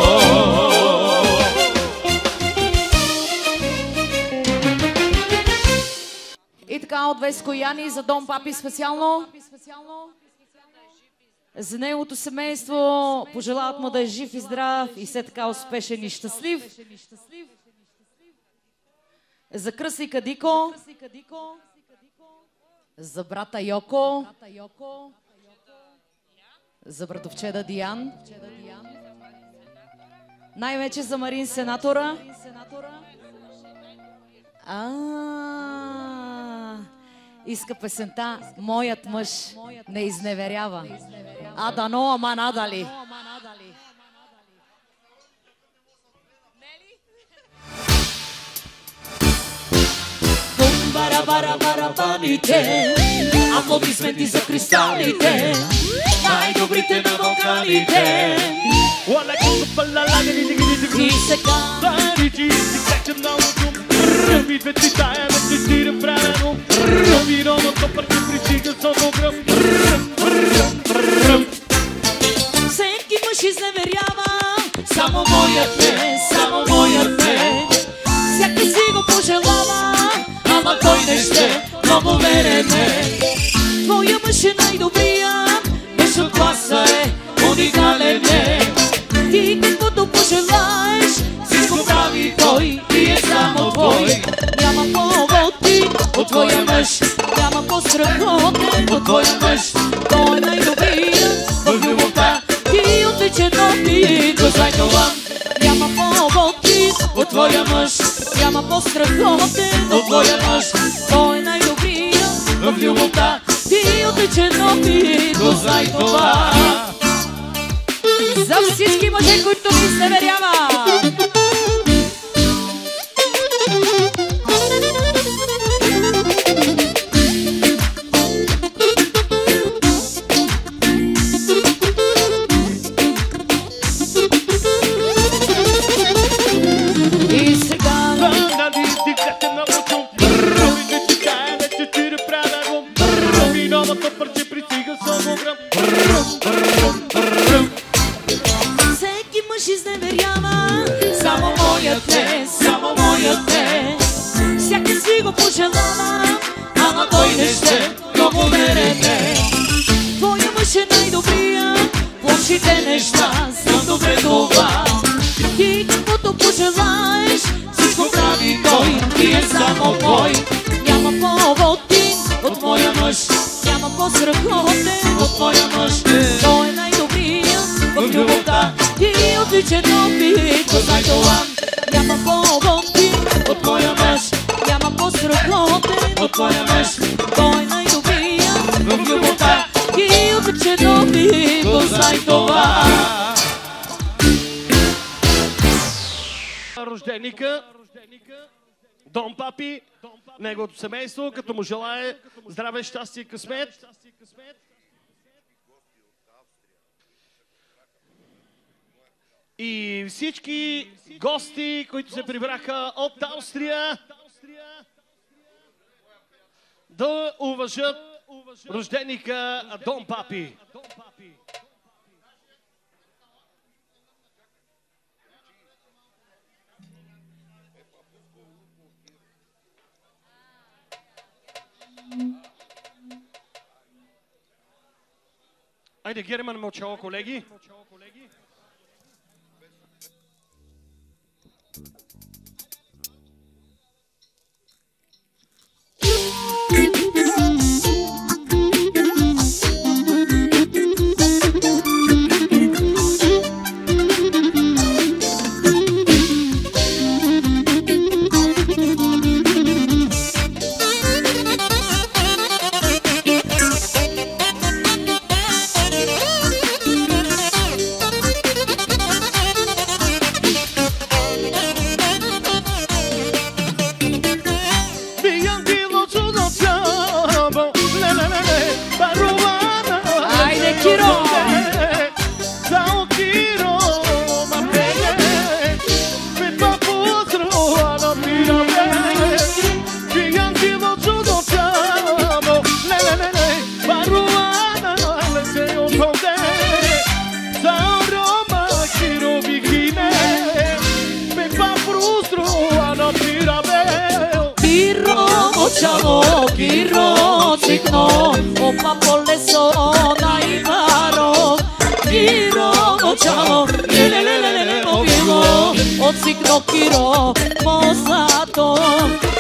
И така от Веско Яни за Дом Папи специално. За неговото семейство пожелават му да е жив и здрав и все така успешен и щастлив. За кръстника Дико. За брата Йоко. За братовчеда Диан. Най-вече за Марин Сенатора. А, иска песента Моят мъж не изневерява. А дано, ама надали. Бум, бара, бара, барабаните Аплодисменти за кристалите Най-добрите на вокалите Wala kung palala ni ni ni ni И сега. Bari ji si kacha na utum Rami veti taja me ti tira frano Rami rono to par ti prisiga so go gram Всеки мъж изневерява Само моят не, много верен е Твоя мъж е най-добрия Мъж от класа е, уникален. Е Ти каквото пожелаеш Всичко прави той и е само твой. Няма по-води от твоя мъж Няма по-страхотен от твоя мъж. Той е най-добрия в любовта Ти отличен опит, познай това. Няма по-води от твоя мъж Няма по-страхотен от твоя мъж любовта Ти отличен опит, познай това За всички мъже, които ми изневеряват. Дон Папи, неговото семейство, като му желае здраве, щастие и късмет. И всички гости, които се прибраха от Австрия, да уважат рожденика Дон Папи. Айде, Герман мълчало, колеги. Bianchi pa polle sona i varo. Kiro očalo, lele lele lele movivo Od signo kiro mozato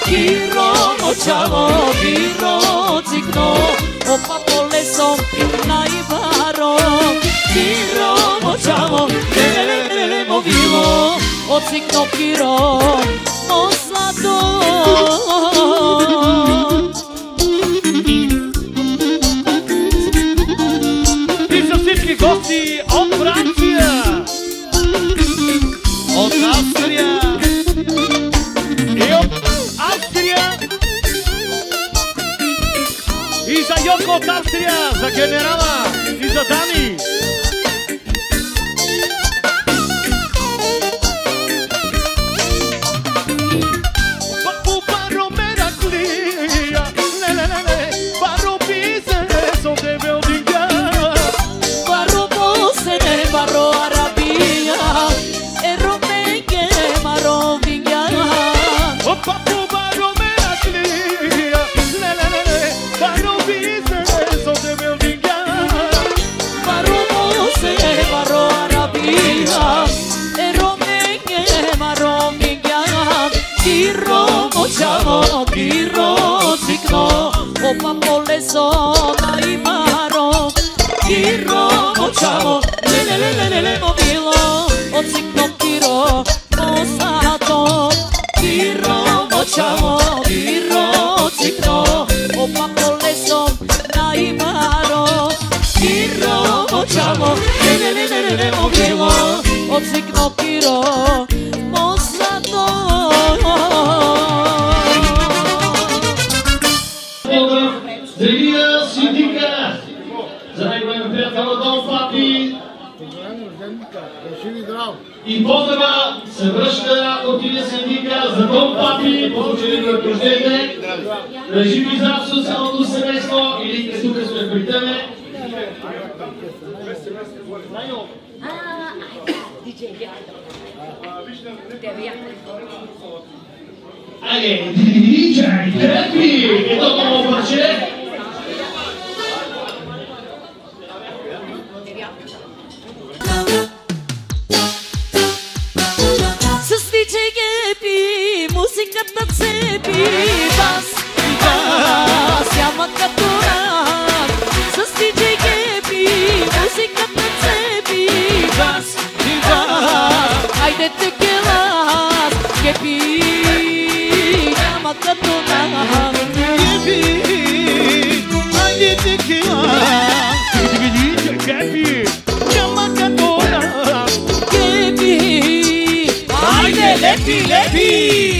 Kiro očalo, kiro signo Opa polle sona i varo. Kiro očalo, lele lele lele movivo Od signo kiro mozato Йоко от Австрия, за генерала и за Дани. Zikno kiro, mosato. Зрелия синдика за неговия приятел Дон Папи и поздрава се връща от Илия Синдика за Дон Папи по случай на рождение. Да живи здрав с цялото семейство или тук сме при тебе. Agenti, dirigenti, tempi e dopo procedere. Sus diyecek hep musik atlat sepi bas. Lee!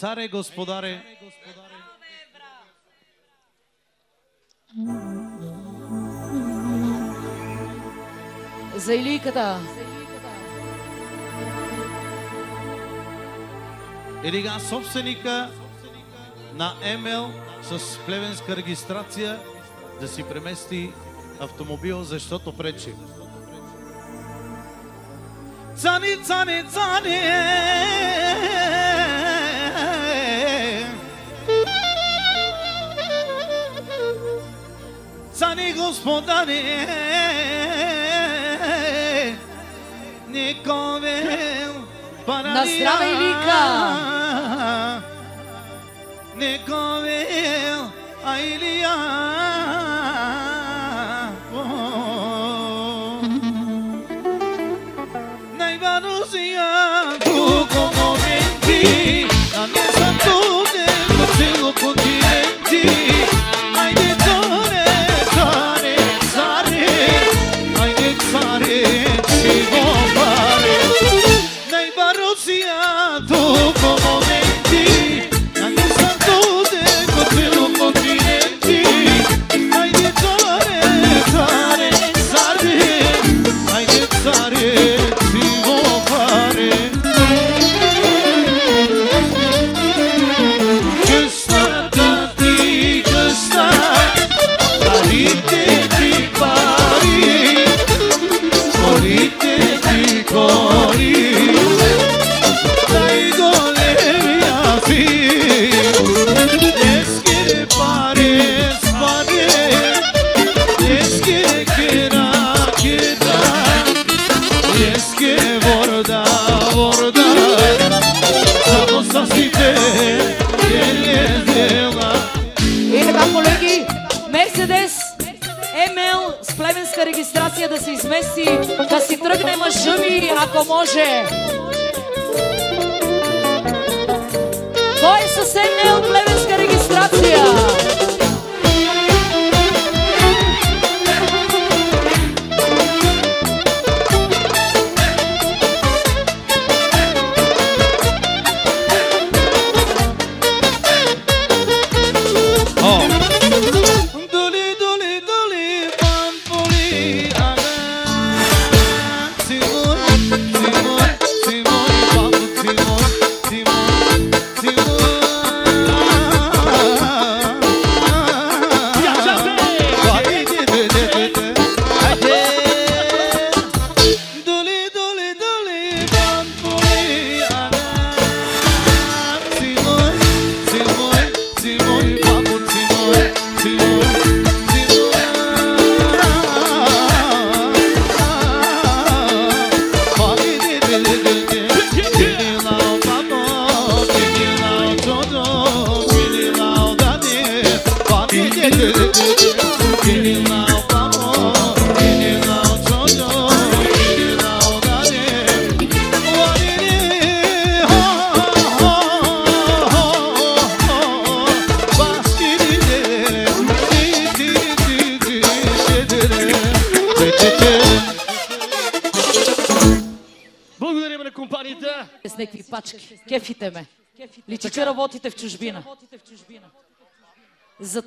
Царе, господаре, за илийката. Едига собственика на емел с плевенска регистрация да си премести автомобил, защото пречи. Цани, цани, цани! Cani gospodare Nikove Paranija Nastrava i vika Nikove Ailija Najvaruzija Kuko momenti регистрация да се измести, да си тръгне мъжа ми, ако може. Кой е съвсем е от плевенска регистрация?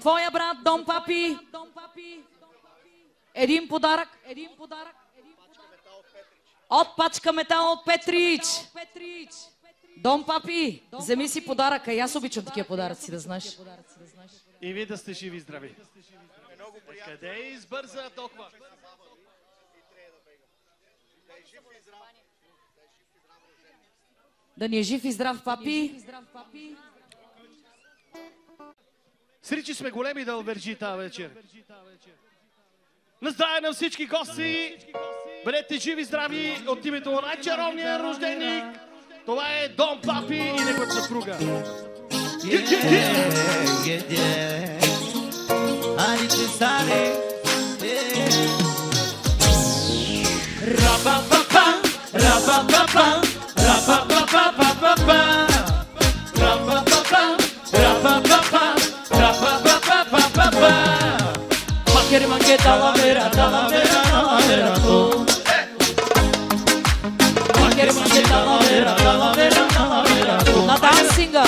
Твоя брат, Дом Папи, един подарък. Един подарък. От пачка метал от Петрич. Дом Папи, вземи си подаръка. И аз обичам такива подаръци, да знаеш. И вие да сте живи и здрави. Къде избърза толкова? Да ни е жив и здрав, папи. Сричи сме големи да обержи тази вечер. На здраве на всички гости! Бъдете живи здрави от името на най-чаровния рожденик. Това е Дом Папи и неговата съпруга. Аните стане Ra-ba-ba-ba, ra-ba-ba-ba, ra-ba-ba-ba-ba-ba-ba. Talavera, talavera, talavera oh. tu Qualquer manche, talavera, talavera, talavera oh. tu Natal singa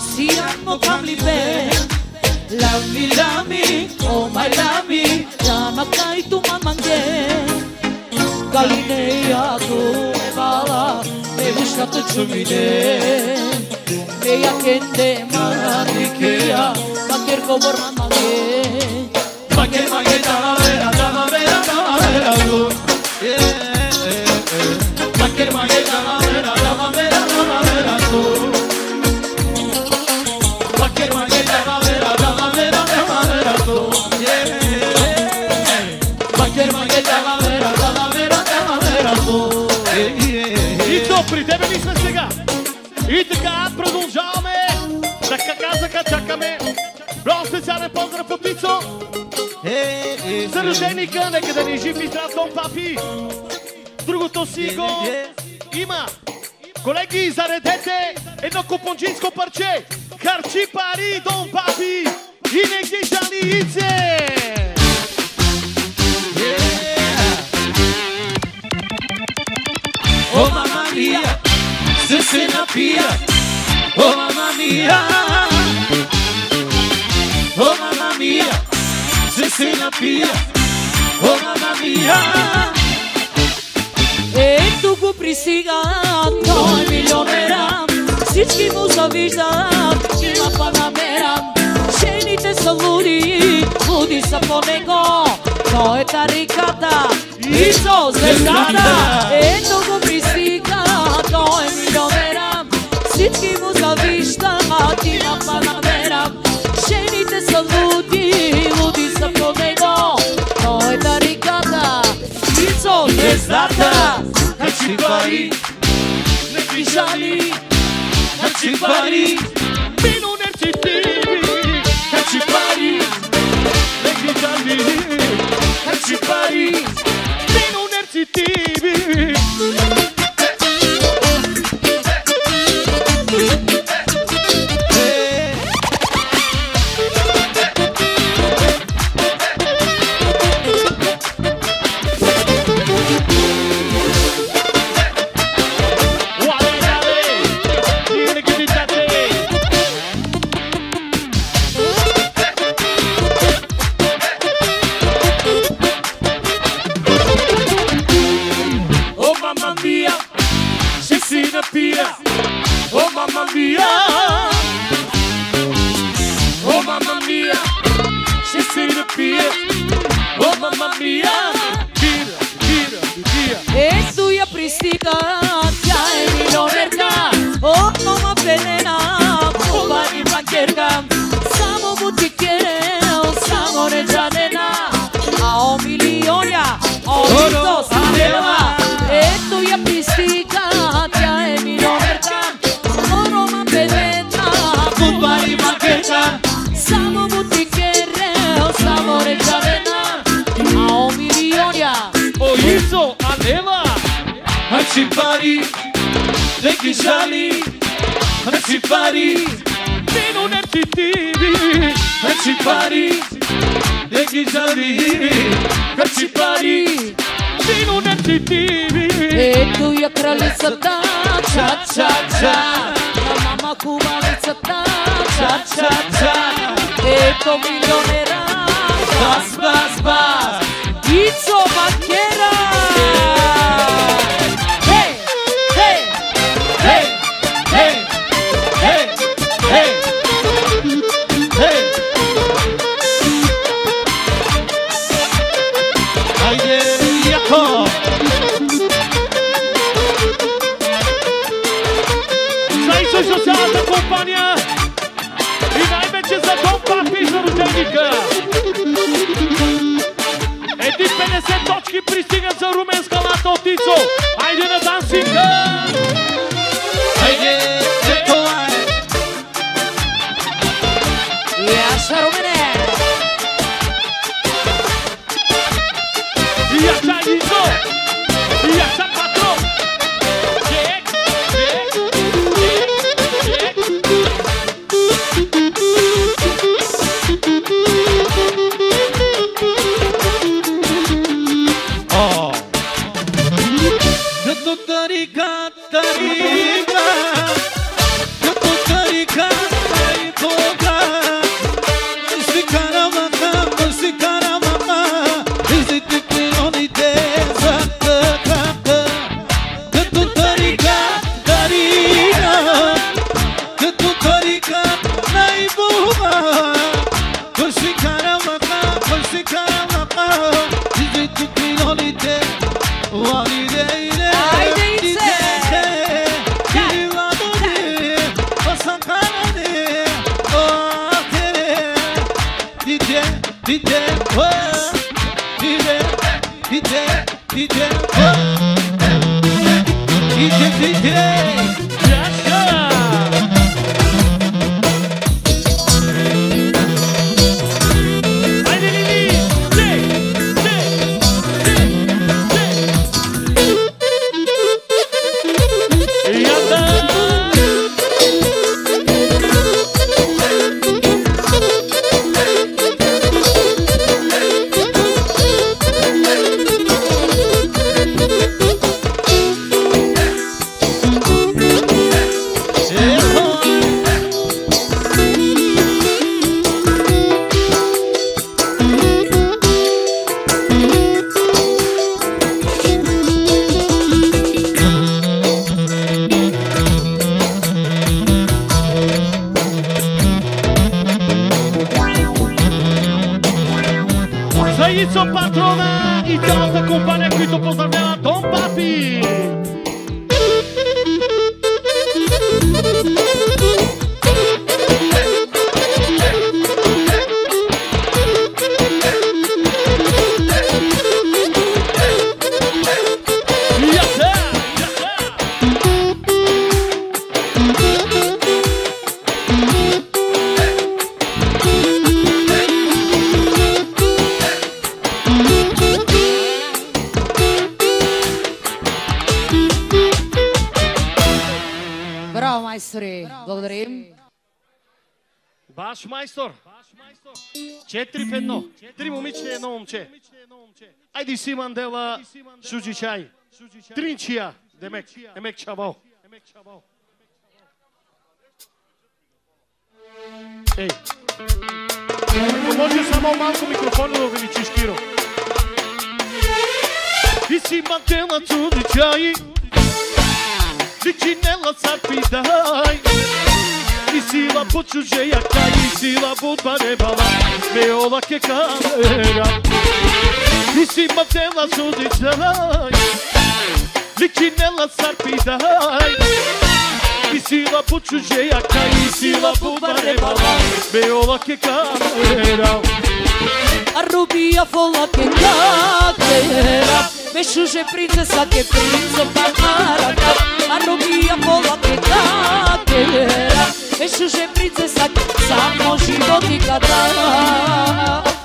siamo family band Lami lami, oh my lami Jana kai tu mamange Kaline aku bala Me buscato chumine ya kende maradikea Maker kobor mamange Make make Така казаха, чакаме. Много специален поздрав от Ицо. За рожденика, нека да ни е жив и здрав Дом Папи. Другото си го има. Колеги, заредете едно купончинско парче. Харчи пари, Дом Папи. И не ги жали Ице. О, мама мия, се се напия. О, мама мия. О, се се напия. О, мама мия. Ето го пристига, той е милионера, всички му завиждат, има панамера. Жените са луди, луди са по него, той е тариката, Ицо звездата. Ето го пристига, той е милионера, всички му завиждат, има панамера. Жените са луди, луди са по него, той е тариката, Ицо звездата. Хачи пари, Не ви жали, хачи пари, Милионерци ти. хачи пари, Не ги жали. хачи пари. Милионерци ти. TV. Wale, Eisi Mandela Sucichay. Trinçia demek. Emek çabav. Ej. Može samo malko mikrofonu da uveličiš, Kiro. Ti si Mandela Sucichay. Činela sarpi daj I sila la čuđeja kaj I sila budba nebala Me ova ke kamera cela suzițai Licinela sarpidai, e se dai Isila pu čuđeja se Isila pu barebala Beola ke kamera Arrubia rubija fola ke kamera Beşuže princesa ke princo pa marata. A rubija fola ke kamera Beşuže princesa samo život i kada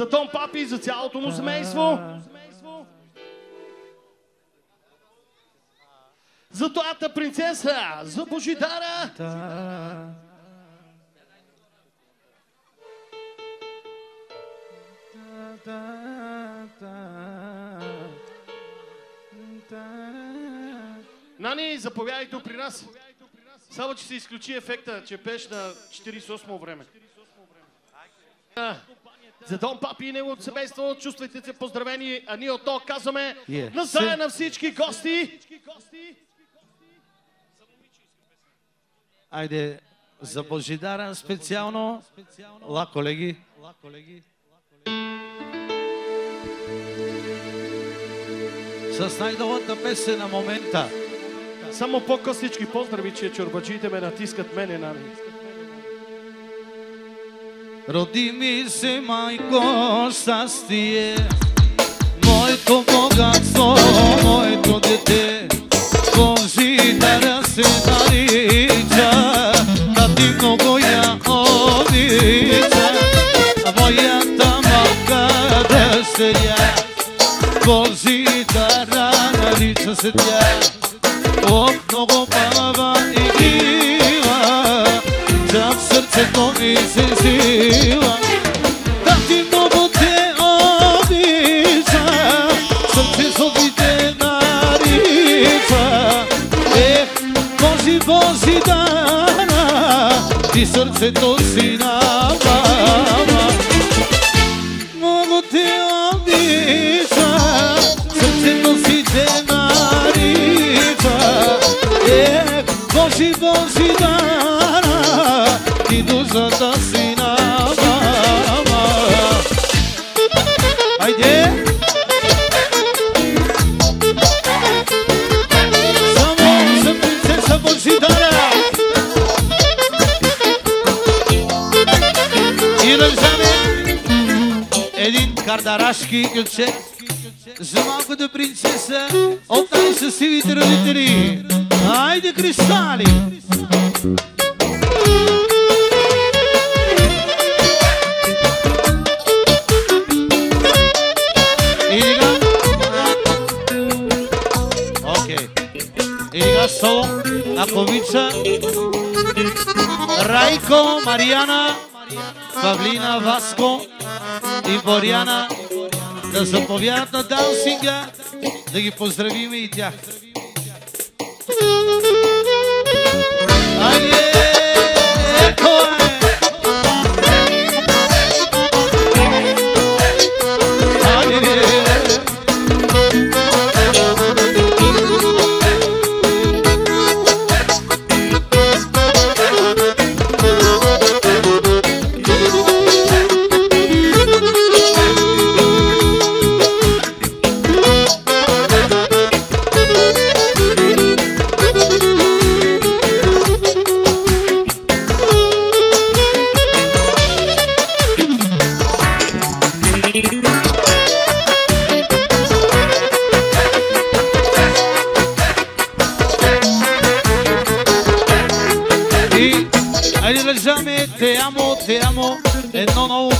за Том Папи за цялото му семейство. За тоята принцеса, за Божидара. Нани, заповядайте при нас. Само, че се изключи ефекта, че пеш на 48 време. А, За Дон Папи и неговото семейство, чувствайте се поздравени, а ние от то казваме Е. назая на всички гости. Айде, за Божидара специално. Ла, колеги. С най-новата песен на момента. Само по-къснички поздрави, че чорбаджиите ме натискат мене, Нани. Роди ми се, майко, щастие, моето богатство, моето дете, Божидара се нарича, да ти много я обича, моята малка дъщеря, Божидара нарича се тя, от много баба и дива, да в сърцето ми се сила, да ти много те обича, сърцето ми те нарича. Ех, Божи, Божи дара, ти сърцето си на мама. Много те обича, сърцето си те нарича. Ех, Божи, Божи дара, кардарашки гълче за малката принцеса от най-щастливите родители. Айде, кристали! Соло, ако Райко, Мариана, Павлина, Васко и Боряна да заповядат на даунсинга, да ги поздравим и тях. Айде! Еко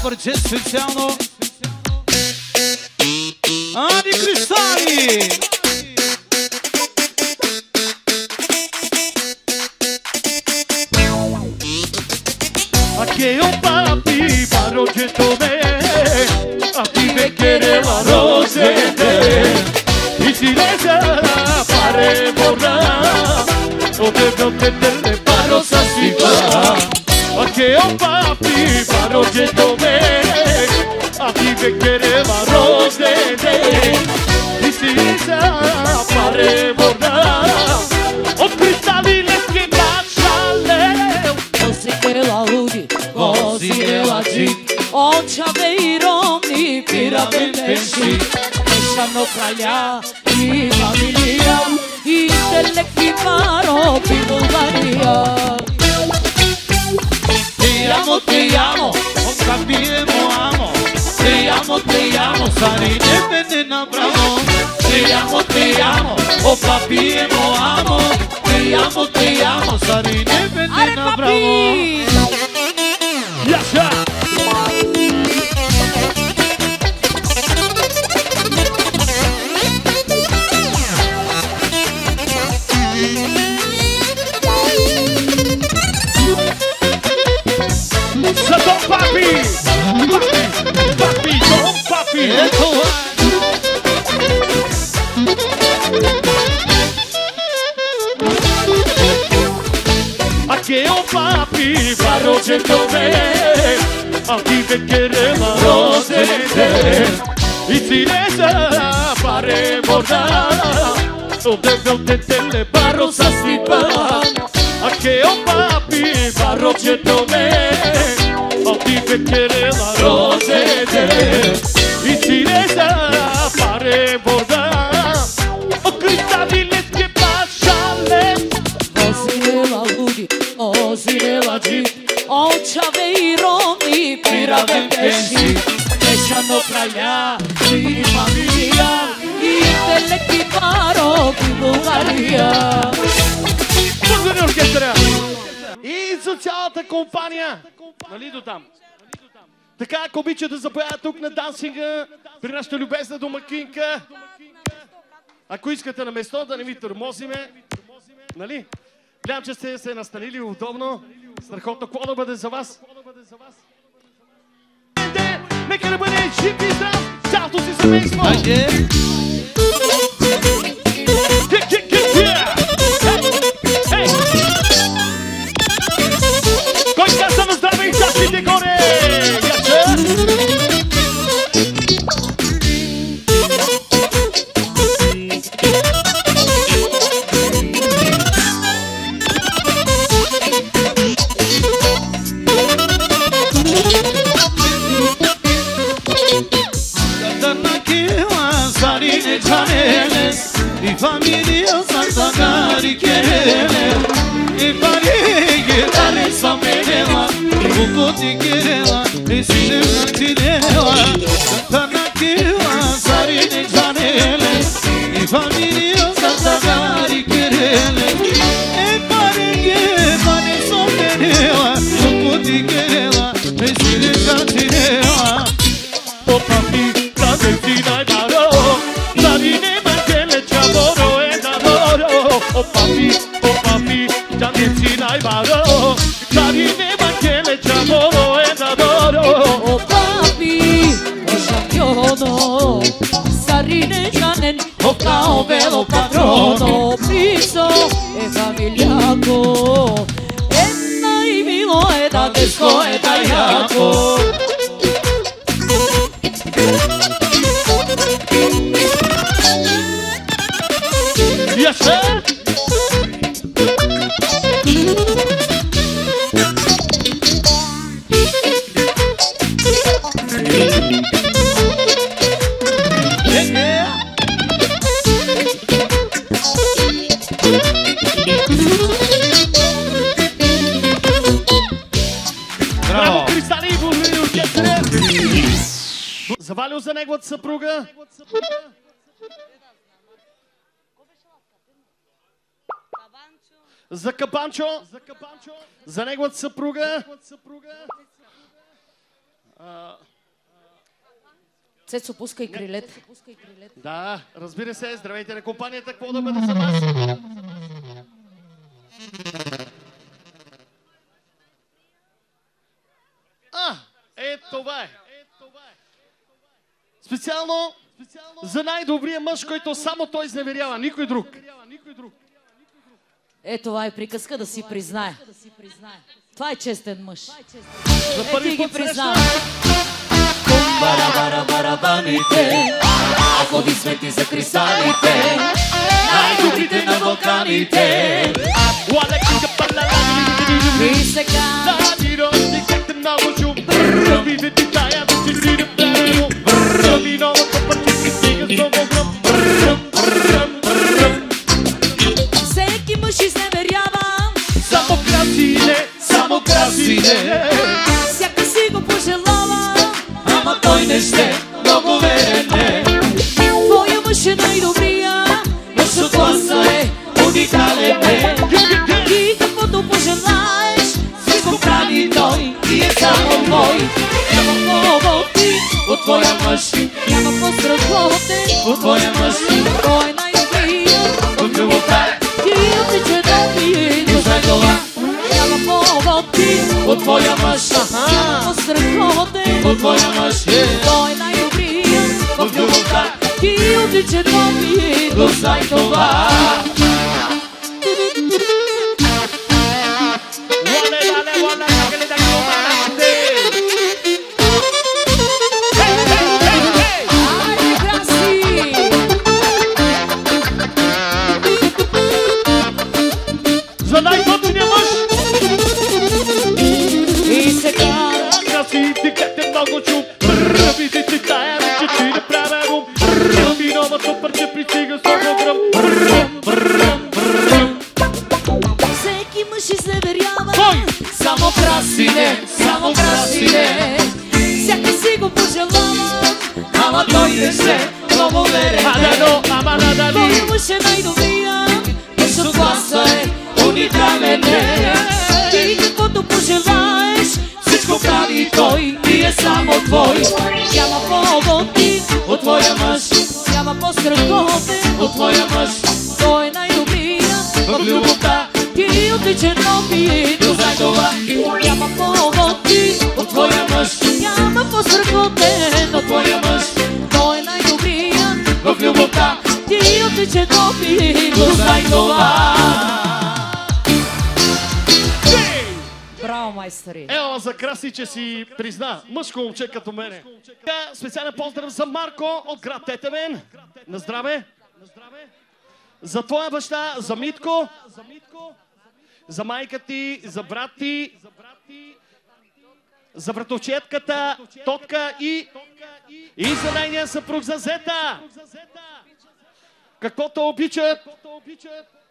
për gjithë Shqyqiano queremos proceder Y sin esa para recordar No debe Ако искате на место, да не ви търмозиме. Нали? Гледам, че сте се настанили удобно. Страхотно. Какво да бъде за вас? Нека да бъде жив и здрав цялото си семейство! Айде, e família só sacar e querer e farei dali só menela e vou poder querela e se lembrar de nela cantar naquela farina e janelas e família só sacar e querer e farei dali só menela e vou poder querela e se lembrar de nela opa O papi, o papi, la vecina è baro La rine mantiene c'amoro e d'amoro О папи, о шампионо, Сарине жанен, о као вело патроно, Писо е фамилијако, Една и мило е да тешко е да јако. За Капанчо. За неговата съпруга. Цецо, пускай крилет. Да, разбира се, здравейте на компанията, какво да бъде за вас? А, е това е. Специално за най-добрия мъж, който само той изневерява, никой друг. Е, това е приказка да си признае. Това е честен мъж. За Е, първи ти ги път срещам признаваш. Бара, бара, барабаните, ако ви свети за кристалите, най-добрите на Балканите. И сега всеки отиде Всяка си го пожелала Ама той не ще. Много верене. Твоя мъж е най-добрия Мъж от класа е уникалене И каквото пожелаеш Всичко прави той и е само мой. Няма по-воти от твоя мъж. Няма по-страхотен от твоя мъж. Той е най-добрия. От любовта. Ти отича да пие Ти е знай това е Twoja o bo twoja masz aha. Ostrkody, bo twoja masz je Wojna i brija, bo w dół tak Kiju ty cię dobi, bo zajtowa Ти тая, че ти не правя рум. Ръби новото парче пристига с гръм. Ръм, ръм, ръм. всеки мъж изневерява? Само красине, само красине Всяка си го пожелава Ама той не се много вере. Адано, ама Той надали. мъж е най-добрия от класа е Уникален е. Ти каквото пожелаеш Всичко прави той и е само твой. Няма по-готин От твоя мъж. Няма по-страхотен От твоя мъж. Той е най-добрия В любовта Ти отличен опит Знай това Няма по-готин от твоя мъж. Няма по-страхотен От твоя мъж. Той е най-добрия В любовта Ти отличен опит Знай това Браво, майстори! Ела за краси, че си призна. Мъжко момче като мене. Специален поздрав за Марко от град Тетевен. На здраве. За твоя баща, за Митко. За майка ти, за брат ти. За братовчетката, Тотка и... И за нейния съпруг за Зета. Каквото обичат.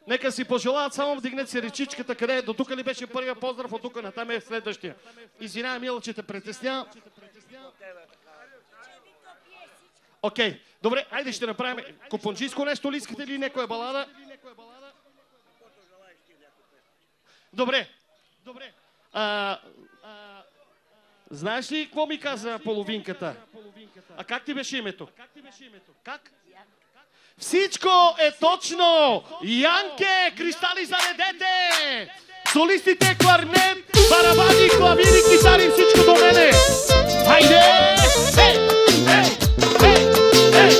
Нека си пожелаят, само вдигнете си речичката, къде е. До тук ли беше първия поздрав, от тук натам е следващия. Извинявай, Мила, че те притесня. Окей, добре, айде ще направим купонджийско нещо ли искате ли някоя балада? Добре, добре. А, а, знаеш ли какво ми каза половинката? А как ти беше името? Как? Всичко е точно! Янке, кристали заредете! Солистите, кларнет, барабани, клавири, китари, всичко до мене! Хайде! Ей! Ей! Ей! Ей!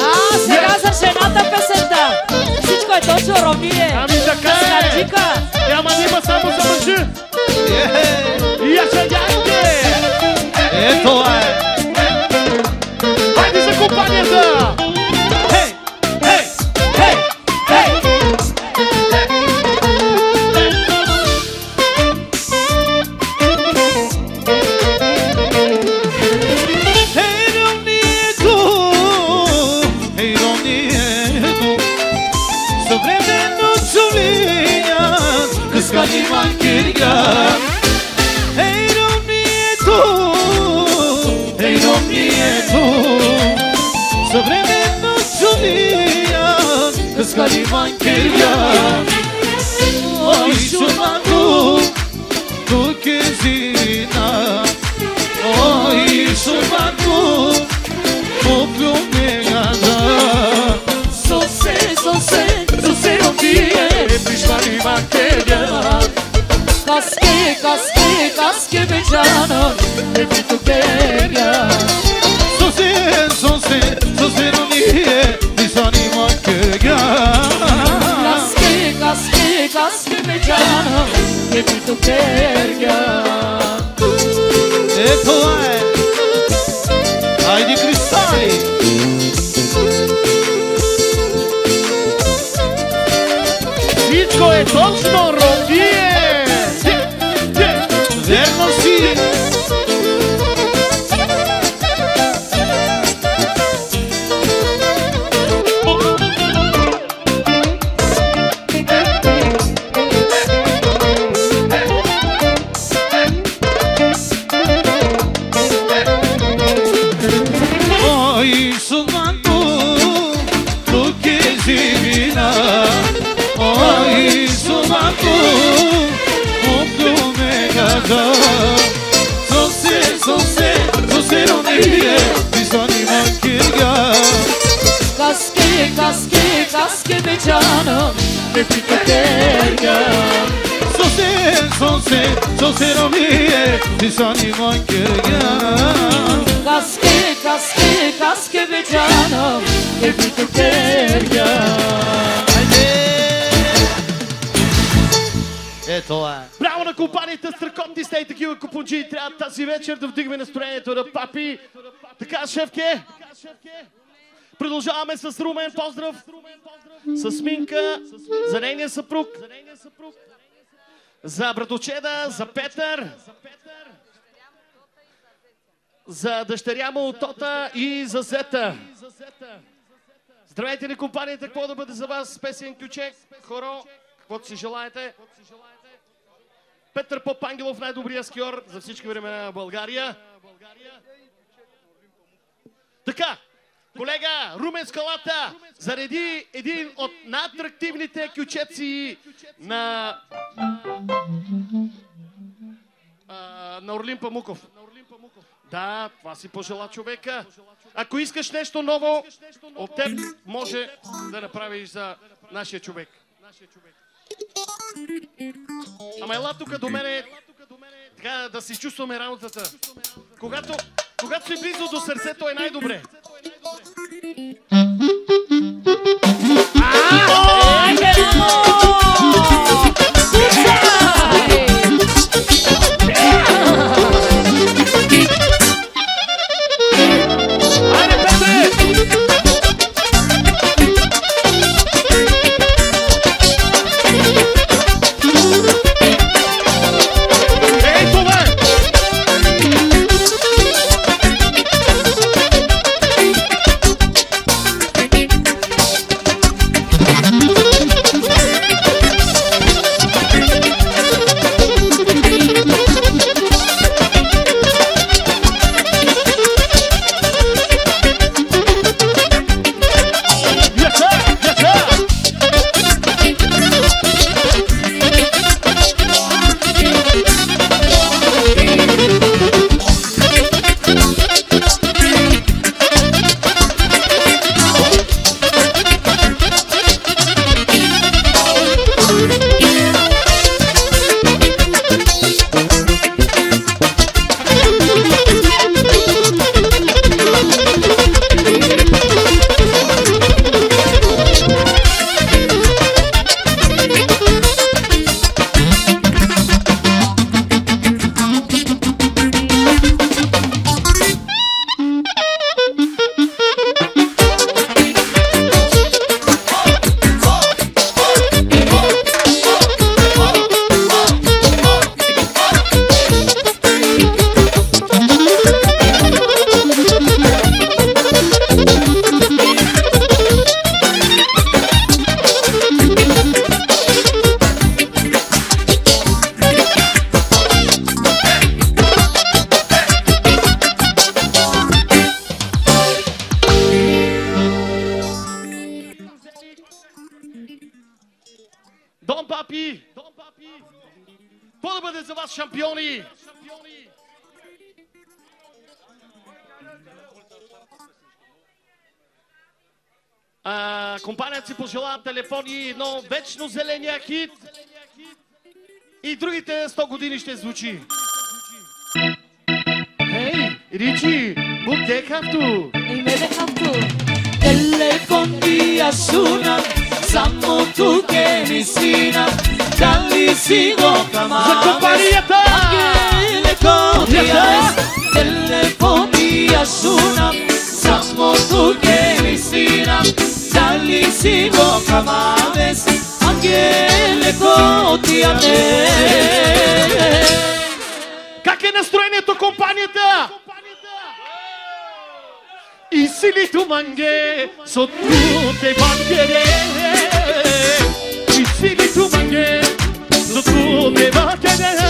А, сега за жената песента! Всичко е точно ровние! Ами така е! Е, ама има само за мъжи! И аз ще Янке! Е, това е. Хайде за компанията! Heyrom nije tu Heyrom nije tu Sovremeno čuja Bez kaliman kirja Oj šuma tu Tu kezina Oj šuma sou Popio Sou da Sose, sose, sose ovdje Prišla ima kirja Пишмани македя! Каски, каски, каски бечана! Еби тукеря! Сосе, сосе, сосе роnie, pisani mankeria. Каски, каски, каски бечана! Еби тукеря! Ето е. Айде кристали. Всичко е точно, bećanam Ne pita tergam Sose, sose, sose romije Ti sani mankergam Kaske, kaske, kaske bećanam Ne pita тергам Е. Браво на компанията Страхотни сте и такива купонджи. Трябва тази вечер да вдигаме настроението на папи. Така, шефке. Продължаваме с Румен. Поздрав. С Минка. За нейния съпруг. За братовчеда. За Петър. За дъщеря му от Тота и за Зета. Здравейте ли компанията, какво да бъде за вас? Песен ключек, хоро, каквото си желаете. Петър Поп Ангелов, най-добрия скиор за всички времена на България. Така, колега, Румен Скалата зареди един от най-атрактивните кючеци на, а, на Орлин Памуков. Да, това си пожела човека. Ако искаш нещо ново, от теб може да направиш за нашия човек. Ама ела тук до мене, така да си чувстваме работата. Когато, когато си близо до сърцето е най-добре. Айде, мамо! liniște zvuci. Hei, Ricci, mult de cap tu. Ei, de cap tu. Telefon dia sună, samo tu che mi sina, da li si do cama. Să compania ta. Angele contias, telefon dia sună, samo tu che mi sina, da li si do cama. tu mange sotto te battere Ci tu mange sotto te battere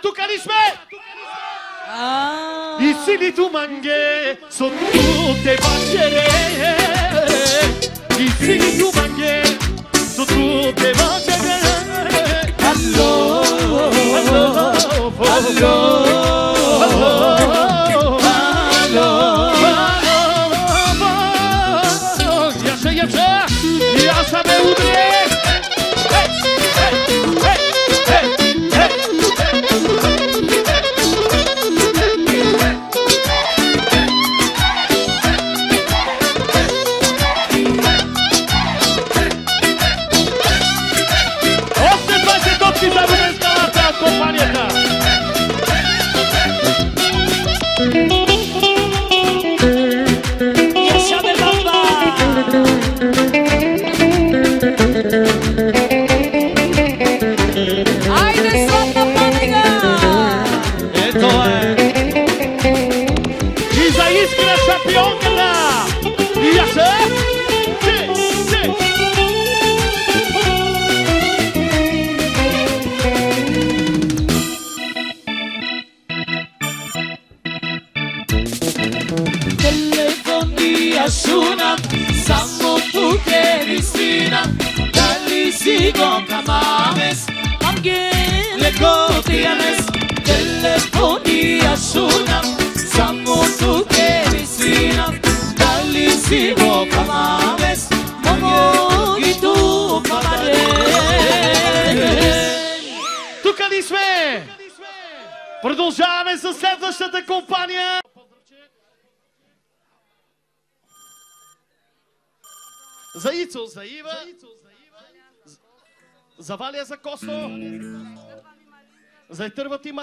tú qué dices?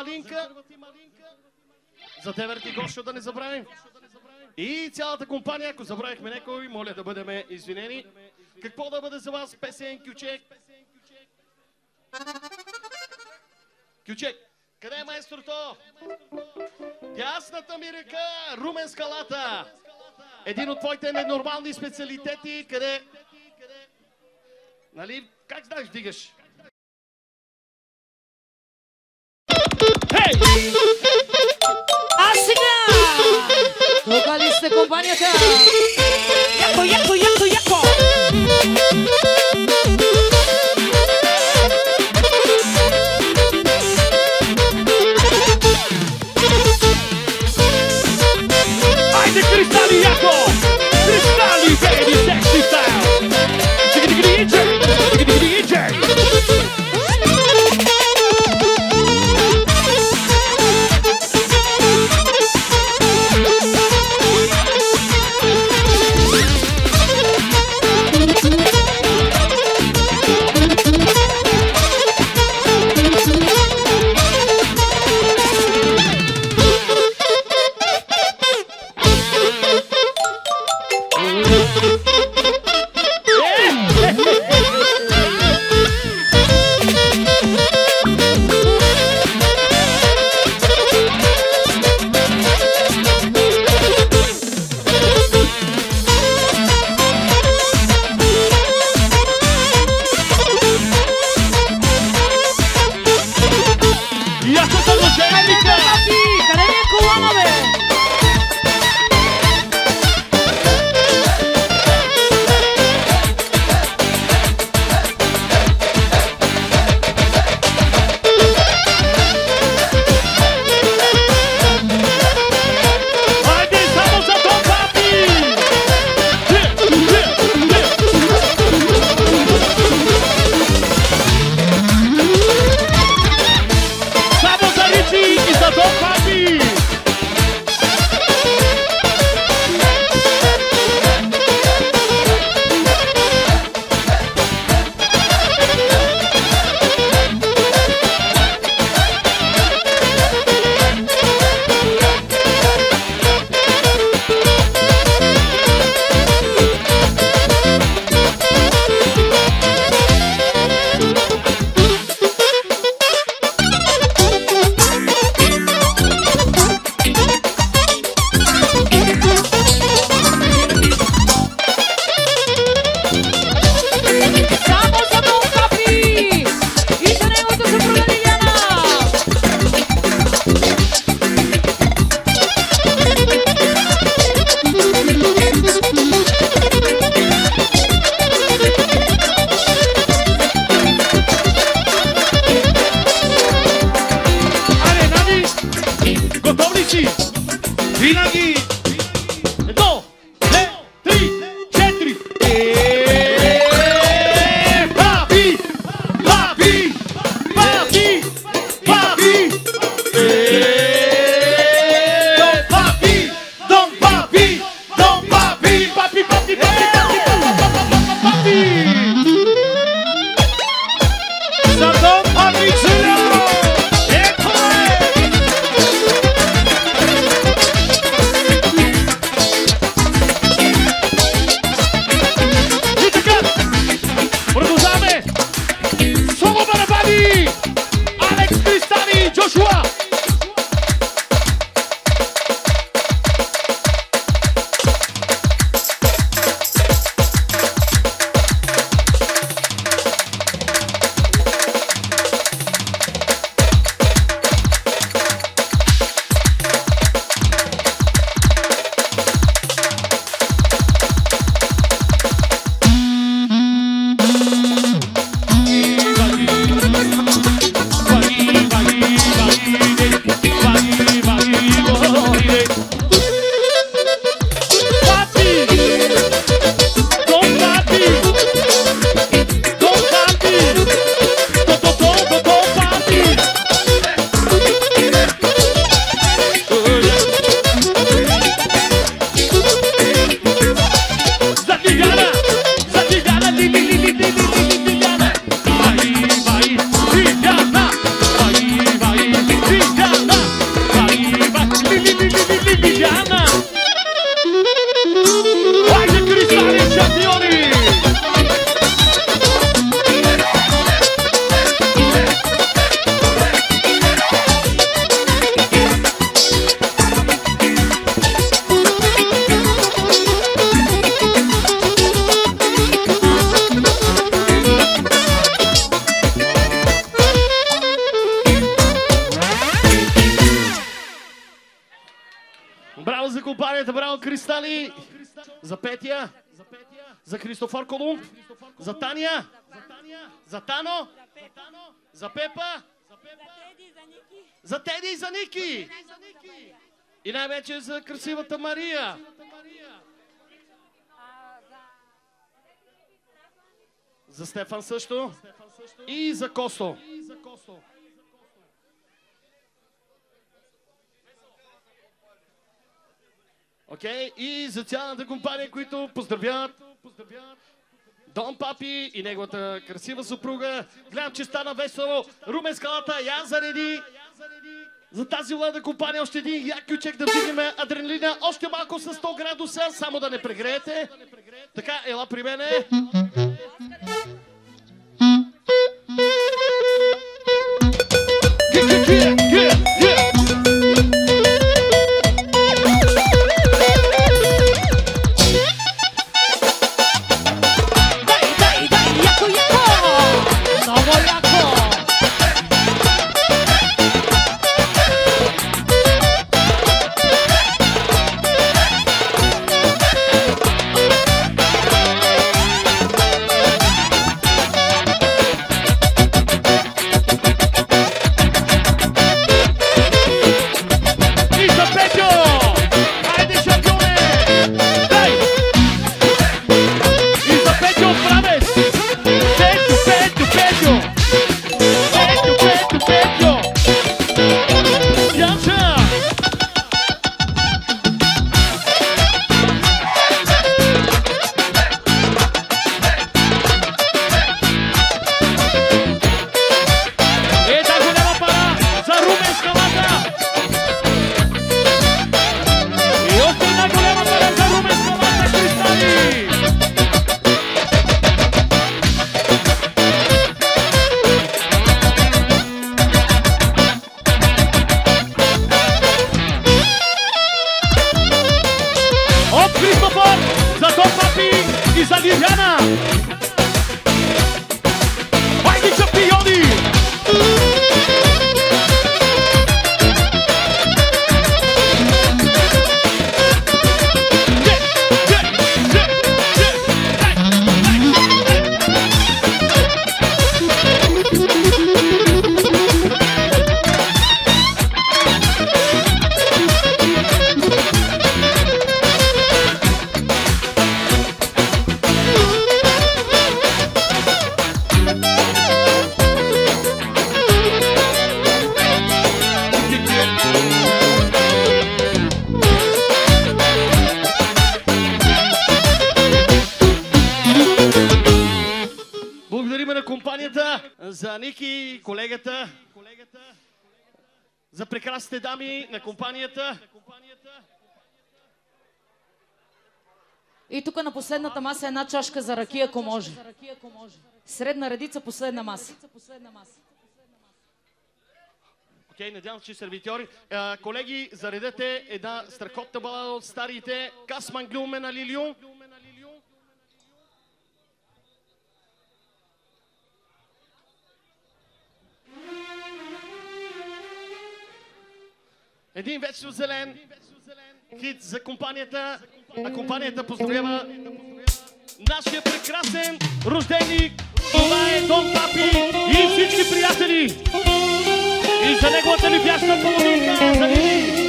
Малинка. За Деверт ти Гошо да не забравим. И цялата компания, ако забравихме някой, моля да бъдем извинени. Какво да бъде за вас песен Кючек? Кючек, къде е майсторто? Дясната ми ръка, Румен Скалата. Един от твоите ненормални специалитети, къде... Нали, как знаеш, дигаш? Así ya Hey! Asigna! Vocalista acompañada. Yaco, yaco, yaco, yaco. ¡Ay, de cristal y yaco! Красивата Мария. За Стефан също. И за Косто. Окей, и за цялата компания, които поздравяват Дон Папи и неговата красива съпруга. Гледам, че стана весело. Румен Скалата, я зареди за тази млада компания още един як ключек да вдигнем адреналина. Още малко с 100 градуса, само да не прегреете. Така, ела при мене. Ге, за Ники, колегата, за прекрасните дами на компанията. И тук на последната маса една чашка за ракия, ако може. Средна редица, последна маса. Окей, надявам се, че сервитьори. А, колеги, заредете една страхотна балада от старите. Касман Глюме на Лилио. Един вечно зелен хит за компанията. А компанията поздравява нашия прекрасен рожденик. Това е Дон Папи и всички приятели. И за неговата любяща половинка, за.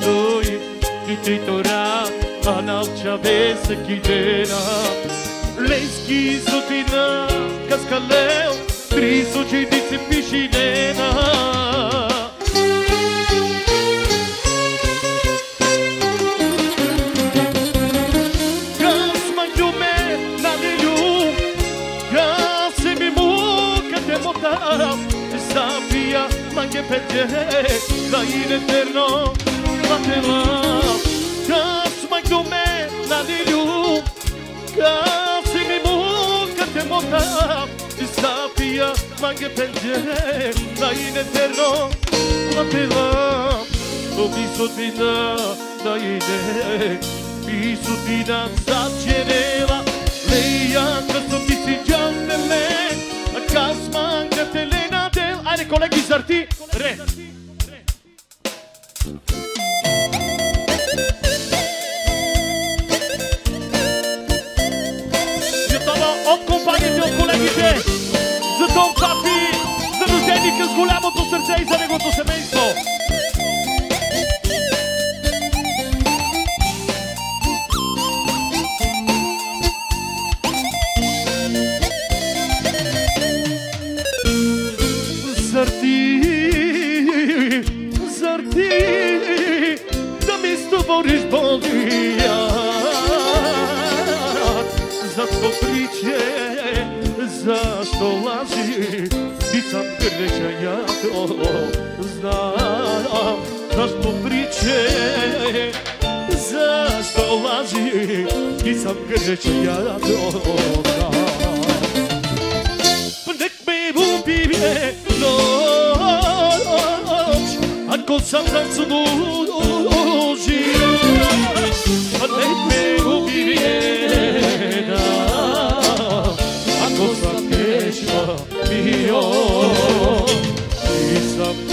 tăi Tititora Anavcea vese chidena Leschi sotina que Triso ci dice piscinena Gas mai iume Na de ium Gas mi muca te motara Sapia ma che per te Dai in eterno Matela Gaz mangiume na liu Gaz mi muca te motara Sabia mangi pede Da in eterno Matela Obiso dina da ide Isu dina začerela Leja късно ти си джанделе Казман гателена дел Айде колеги зарти Ре Готова с голямото сърце и за неговото семейство ти сам греча я то знам. Nek me ubije noć Ako sam nam zadužio Nek me ubije Ako sam teško bio Nisam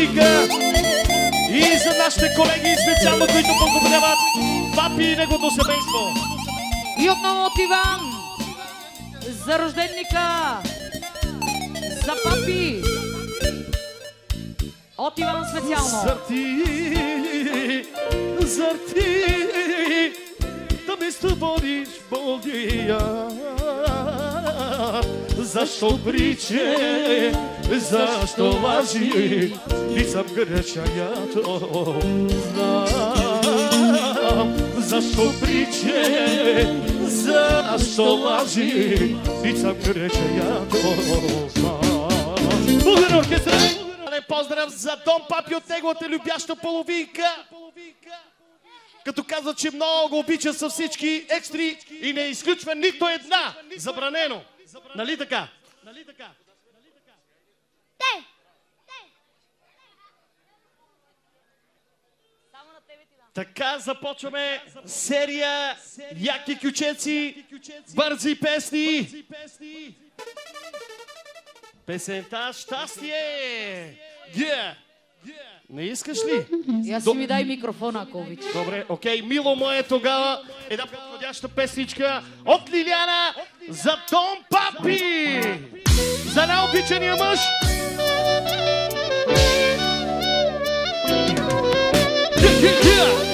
рожденика и за нашите колеги, специално които поздравяват папи и неговото семейство. И отново от Иван. За рожденника. За папи. От Иван специално. Зарти, зарти, да ми створиш Богия. Защо приче, защо лажи, nisam grešan, ja to znam. Zašto priče, zašto laži, nisam grešan, ja to znam. Budan orkestra! Поздрав за дом Папи от неговата любяща половинка! Като каза, че много обича са всички екстри и не изключва нито една. Забранено. Нали така? Нали така? Те! Така започваме серия Яки кючеци, бързи песни. Песента Щастие! Не искаш ли? Аз си ми дай микрофона, ако обичаш. Добре, окей. Мило мое тогава една подходяща песничка от Лилиана за Дон Папи! За най-обичания мъж! Папи! Yeah, yeah, yeah.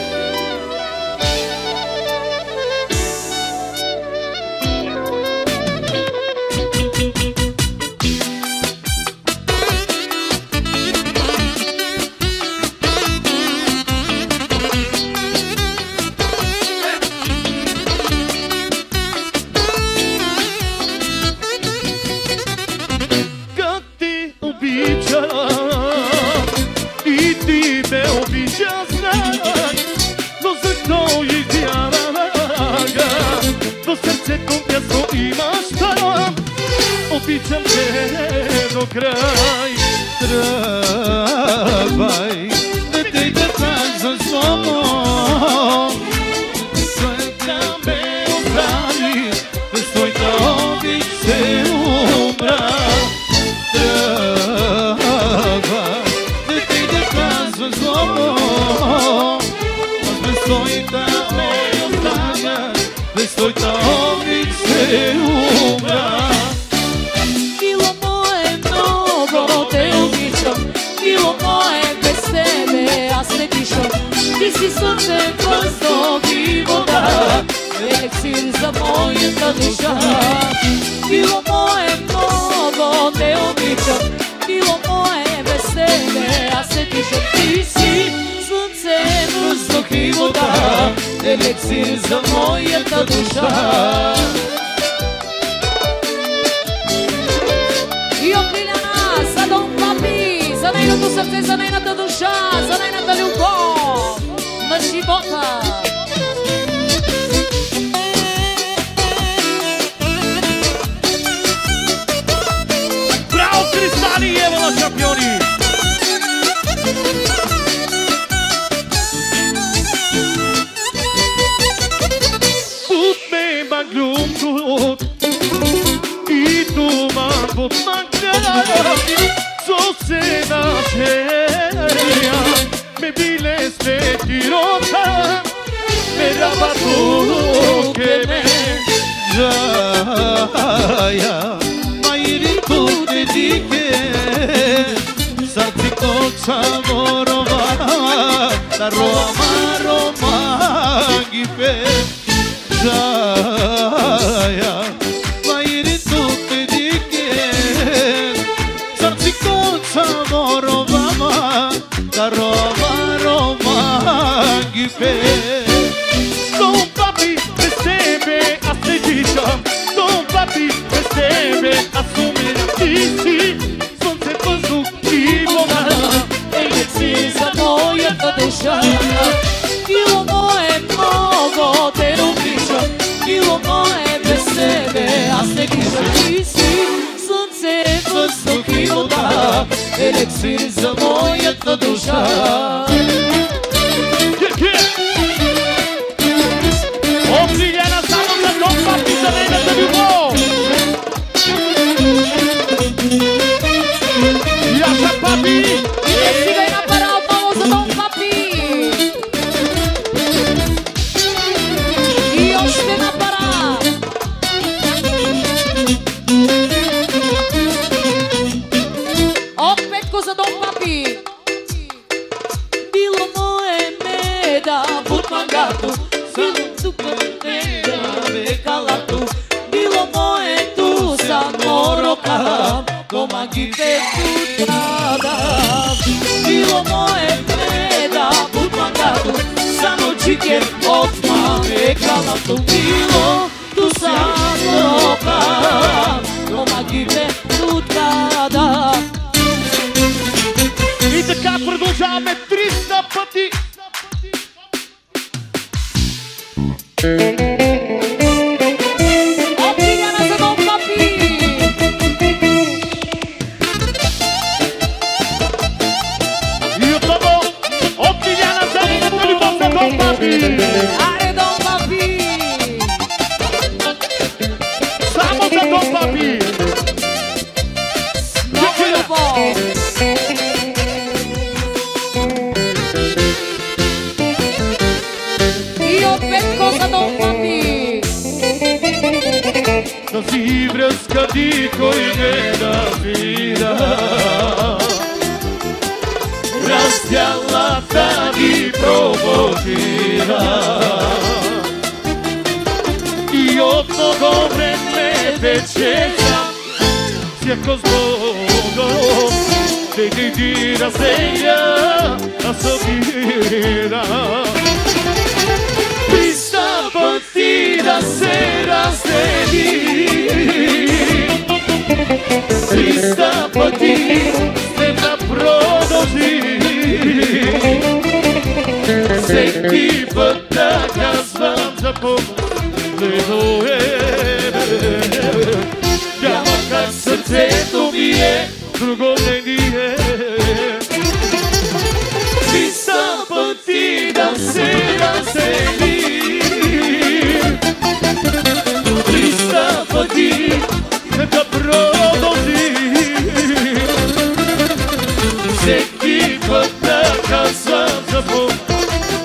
всеки път да казвам за Бог,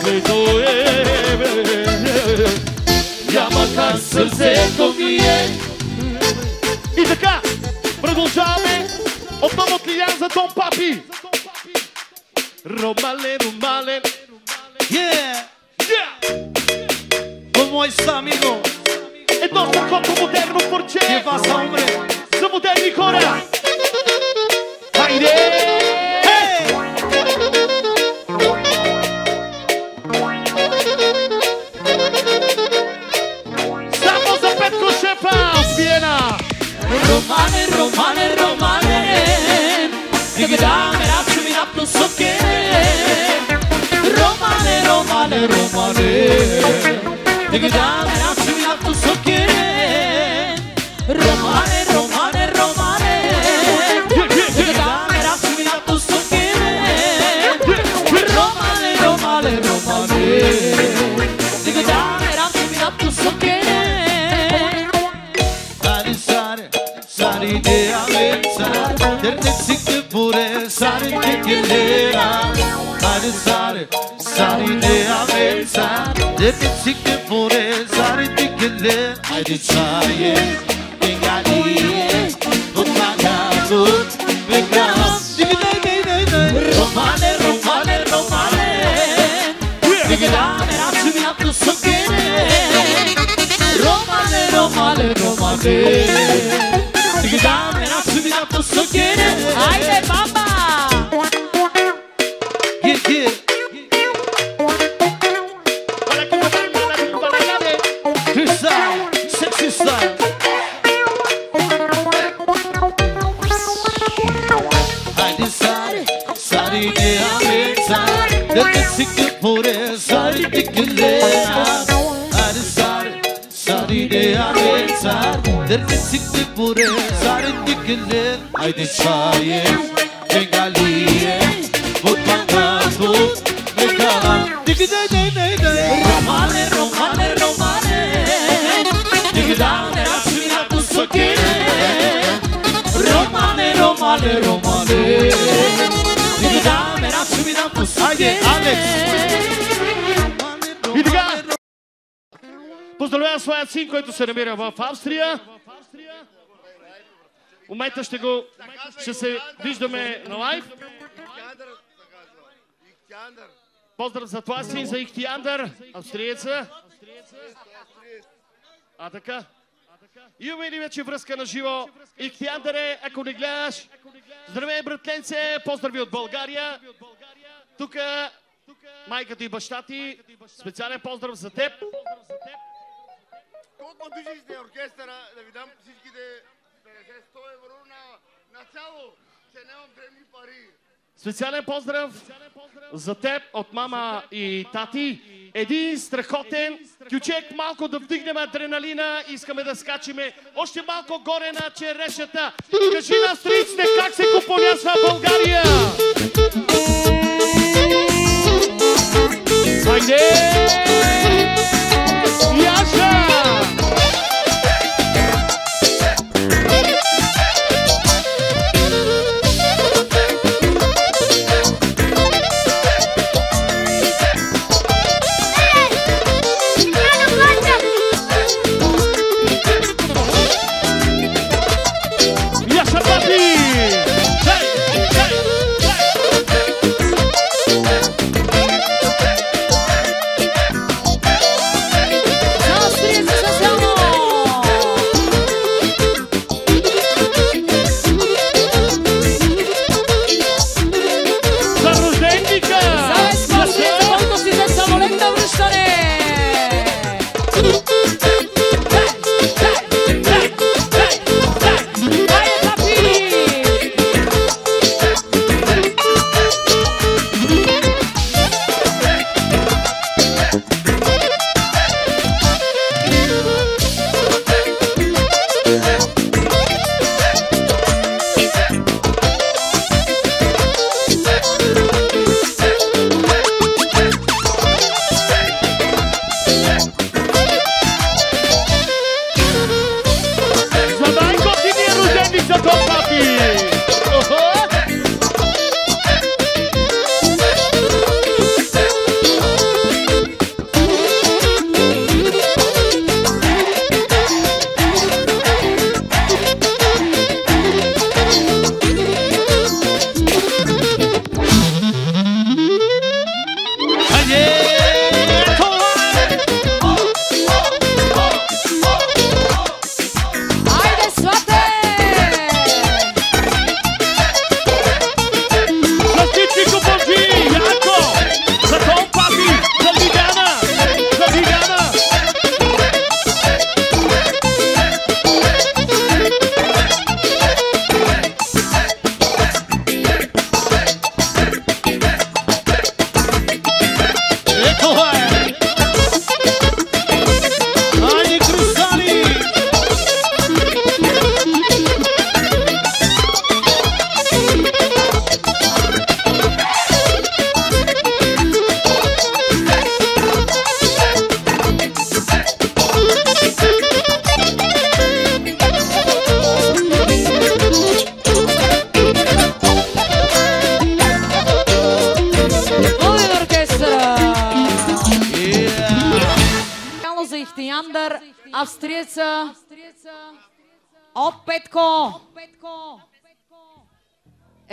който е. Няма как сърцето ми е. И така, продължаваме отново от Лиян за Дом Папи. Ромале, Ромале, Ромале. веднага в Австрия. В момента ще го... Ще се виждаме на лайв. Поздрав за това Тласи, за Ихтиандър, австриеца. А така. Имаме ли вече връзка на живо? Ихтиандре! ако не гледаш. Здравей, братленце, поздрави от България. Тук майката и баща ти. Специален поздрав за теб колко дишите оркестъра, да ви дам всичките 50-100 евро на, на цяло, че нямам древни пари. Специален поздрав за теб от мама и тати. Един страхотен кючек, малко да вдигнем адреналина. Искаме да скачиме още малко горе на черешата. Кажи на стриците как се купонясва България. Хайде! Яша!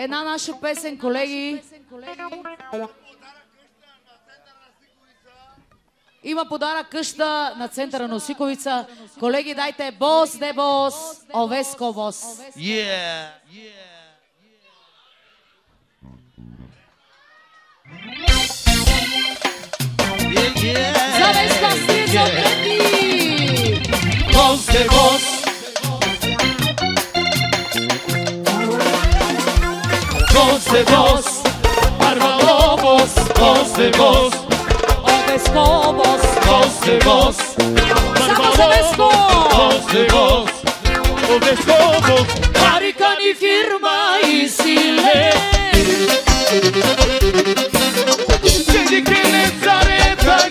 Една наша песен, колеги. Има подарък къща на центъра на Осиковица. Колеги, дайте бос, де бос, овеско бос. Yeah! Yeah, yeah! За! Бос де бос! Бос де бос! Барбало бос! Бос де бос! Овеско бос. Бос де бос! Само за веско! Бос де бос! Овеско бос! Карика ни фирма и силе. Седи келе зарета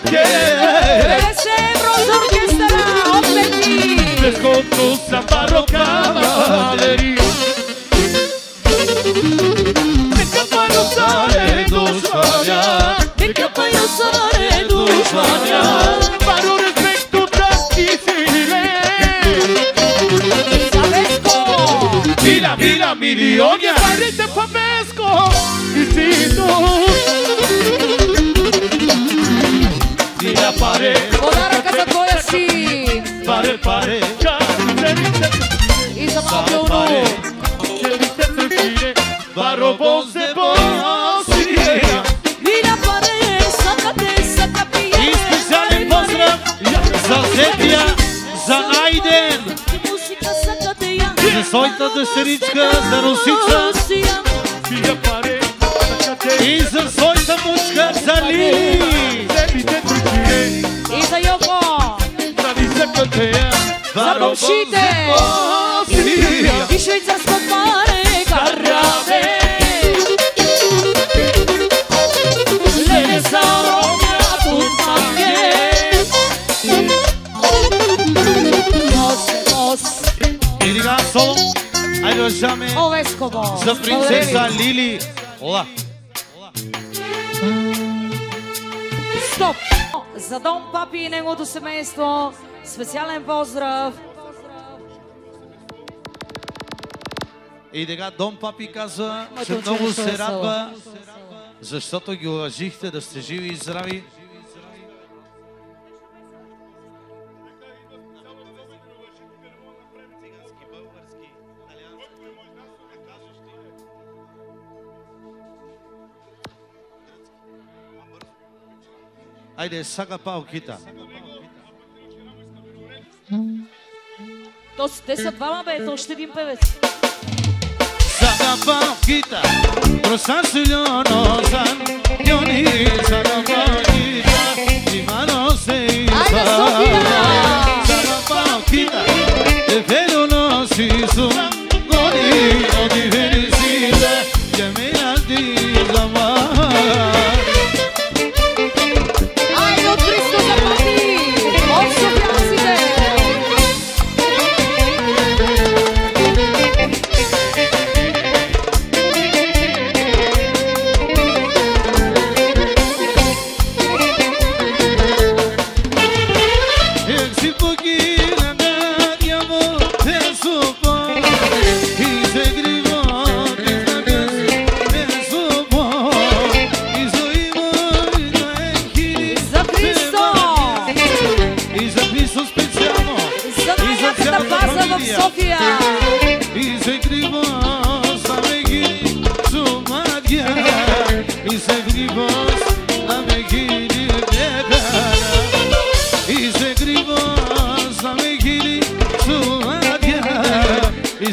парусаре душманя! Нека паясаре душманя. Пару респекто да ти силе! За веско! Мила, мила, милионя! Парите па Веско! И сито! Mira pare, Подаръка за твоя син pare, pare, и за малкия уну. Баро бос де бос! Сетия за Найден. За своята дъщеричка, за Русица. И за своята мучка, за Ли. И за Йоко. За Русите. И швейцарска пара. Соло. Айде уважаваме за принцеса Лили. Ола. Стоп! За Дом Папи и неговото семейство специален поздрав. И сега Дом Папи казва, че много нещо се радва, защото ги уважихте да сте живи и здрави. То, те са двама, бе, то още един певец. Saga Paquita, Rosa Silionosan, Yoni Saga Paquita, mi mano se Ay, Sofía. Saga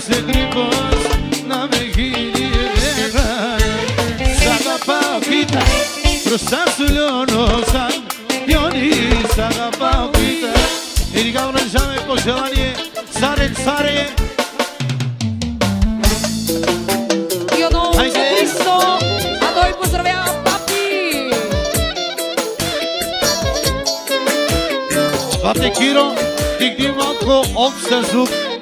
И за гриво саме ги декара. Saga Paquita, Rosasuliono San, Yoni Saga Paquita. И сега връжаме пожелание Царе, царе, И отново за Айде! Христо! А той поздравява Папи! Пате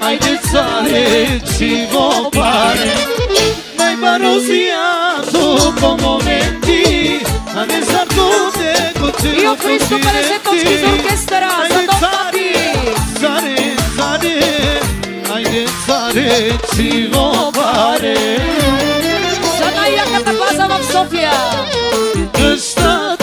ajde care țivo pare Mai baroziato po momenti A ne sardute con te Io Cristo per esempio ho scritto orchestra Sadottati Zare, zare Ajde care țivo pare Zanaia Catapasa vam Sofia Ăsta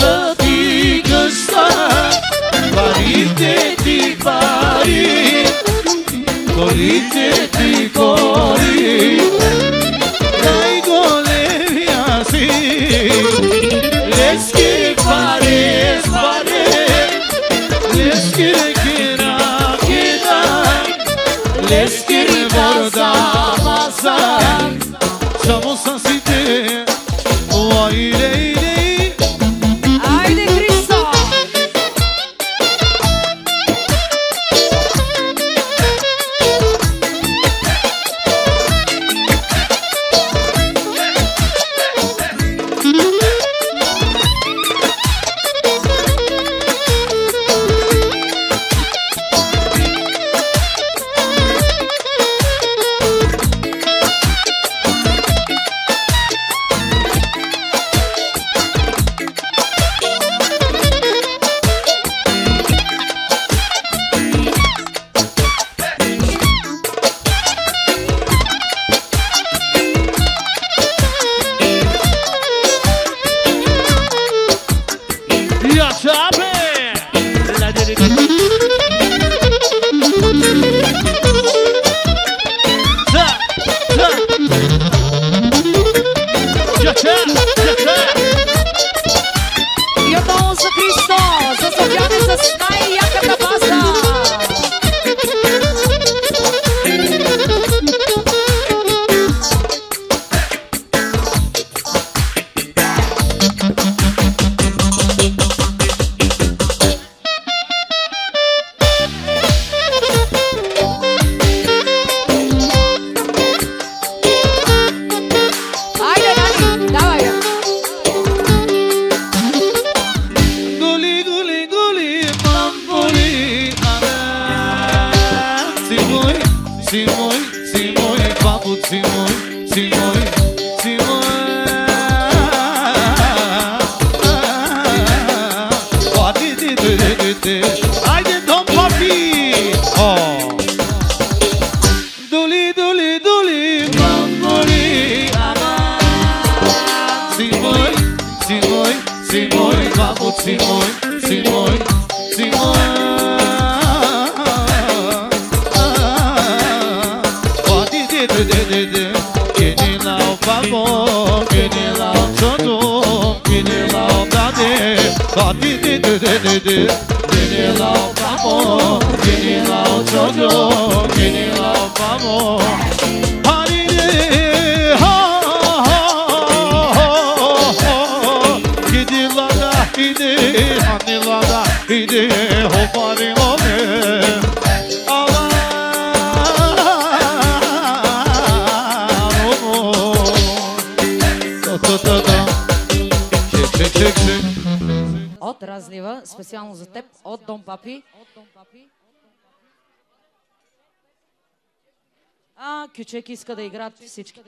иска да играят всички.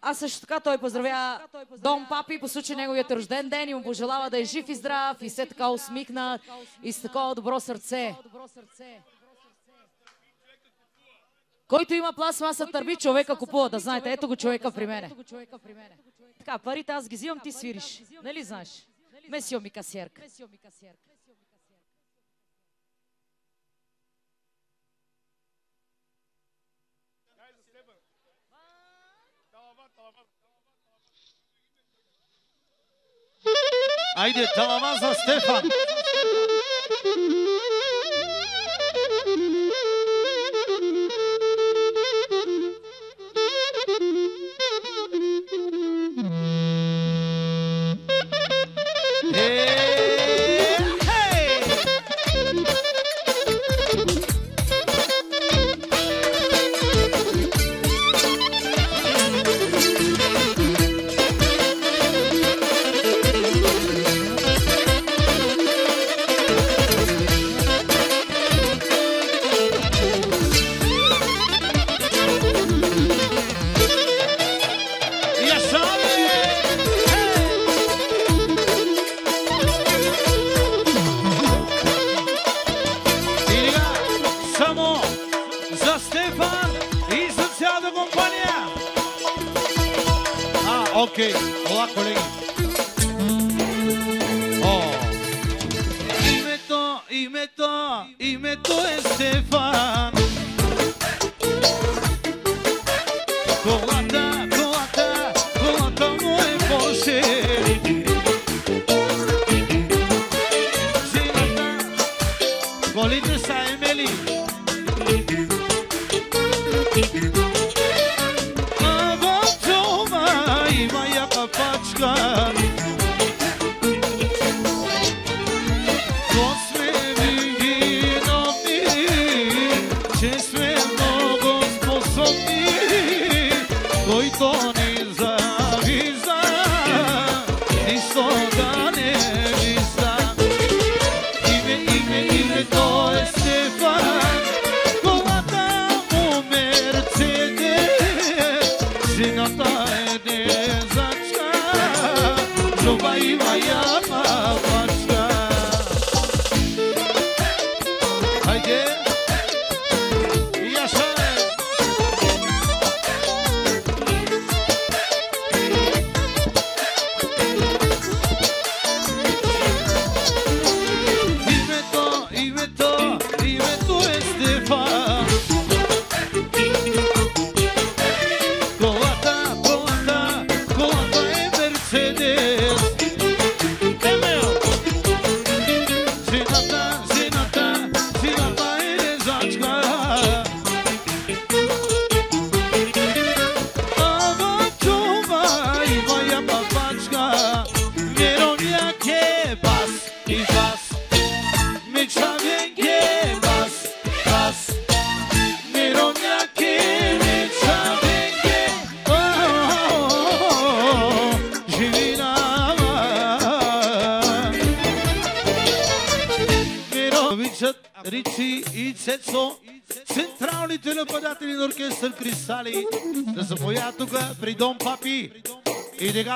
А също така той поздравя Дом Папи по случай неговият рожден ден и му пожелава да е жив и здрав и все така усмихнат и с такова добро сърце. Който има пластмаса търби, човека купува. Да знаете, ето го човека при мене. Така, парите аз ги взимам, ти свириш. Нали знаеш? Месио ми касиерка. Ajde, Talamaza Stefan. Окей. Ола, колеги. О. Името, името, името е Стефан. Колата,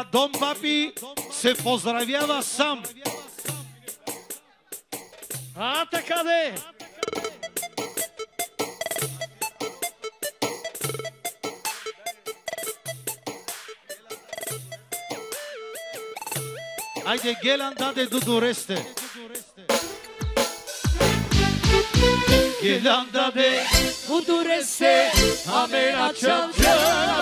на Дом Баби се поздравява сам. А така де! Haide, ghelanda de dudureste! Ghelanda de dudureste, amena ceam ceam!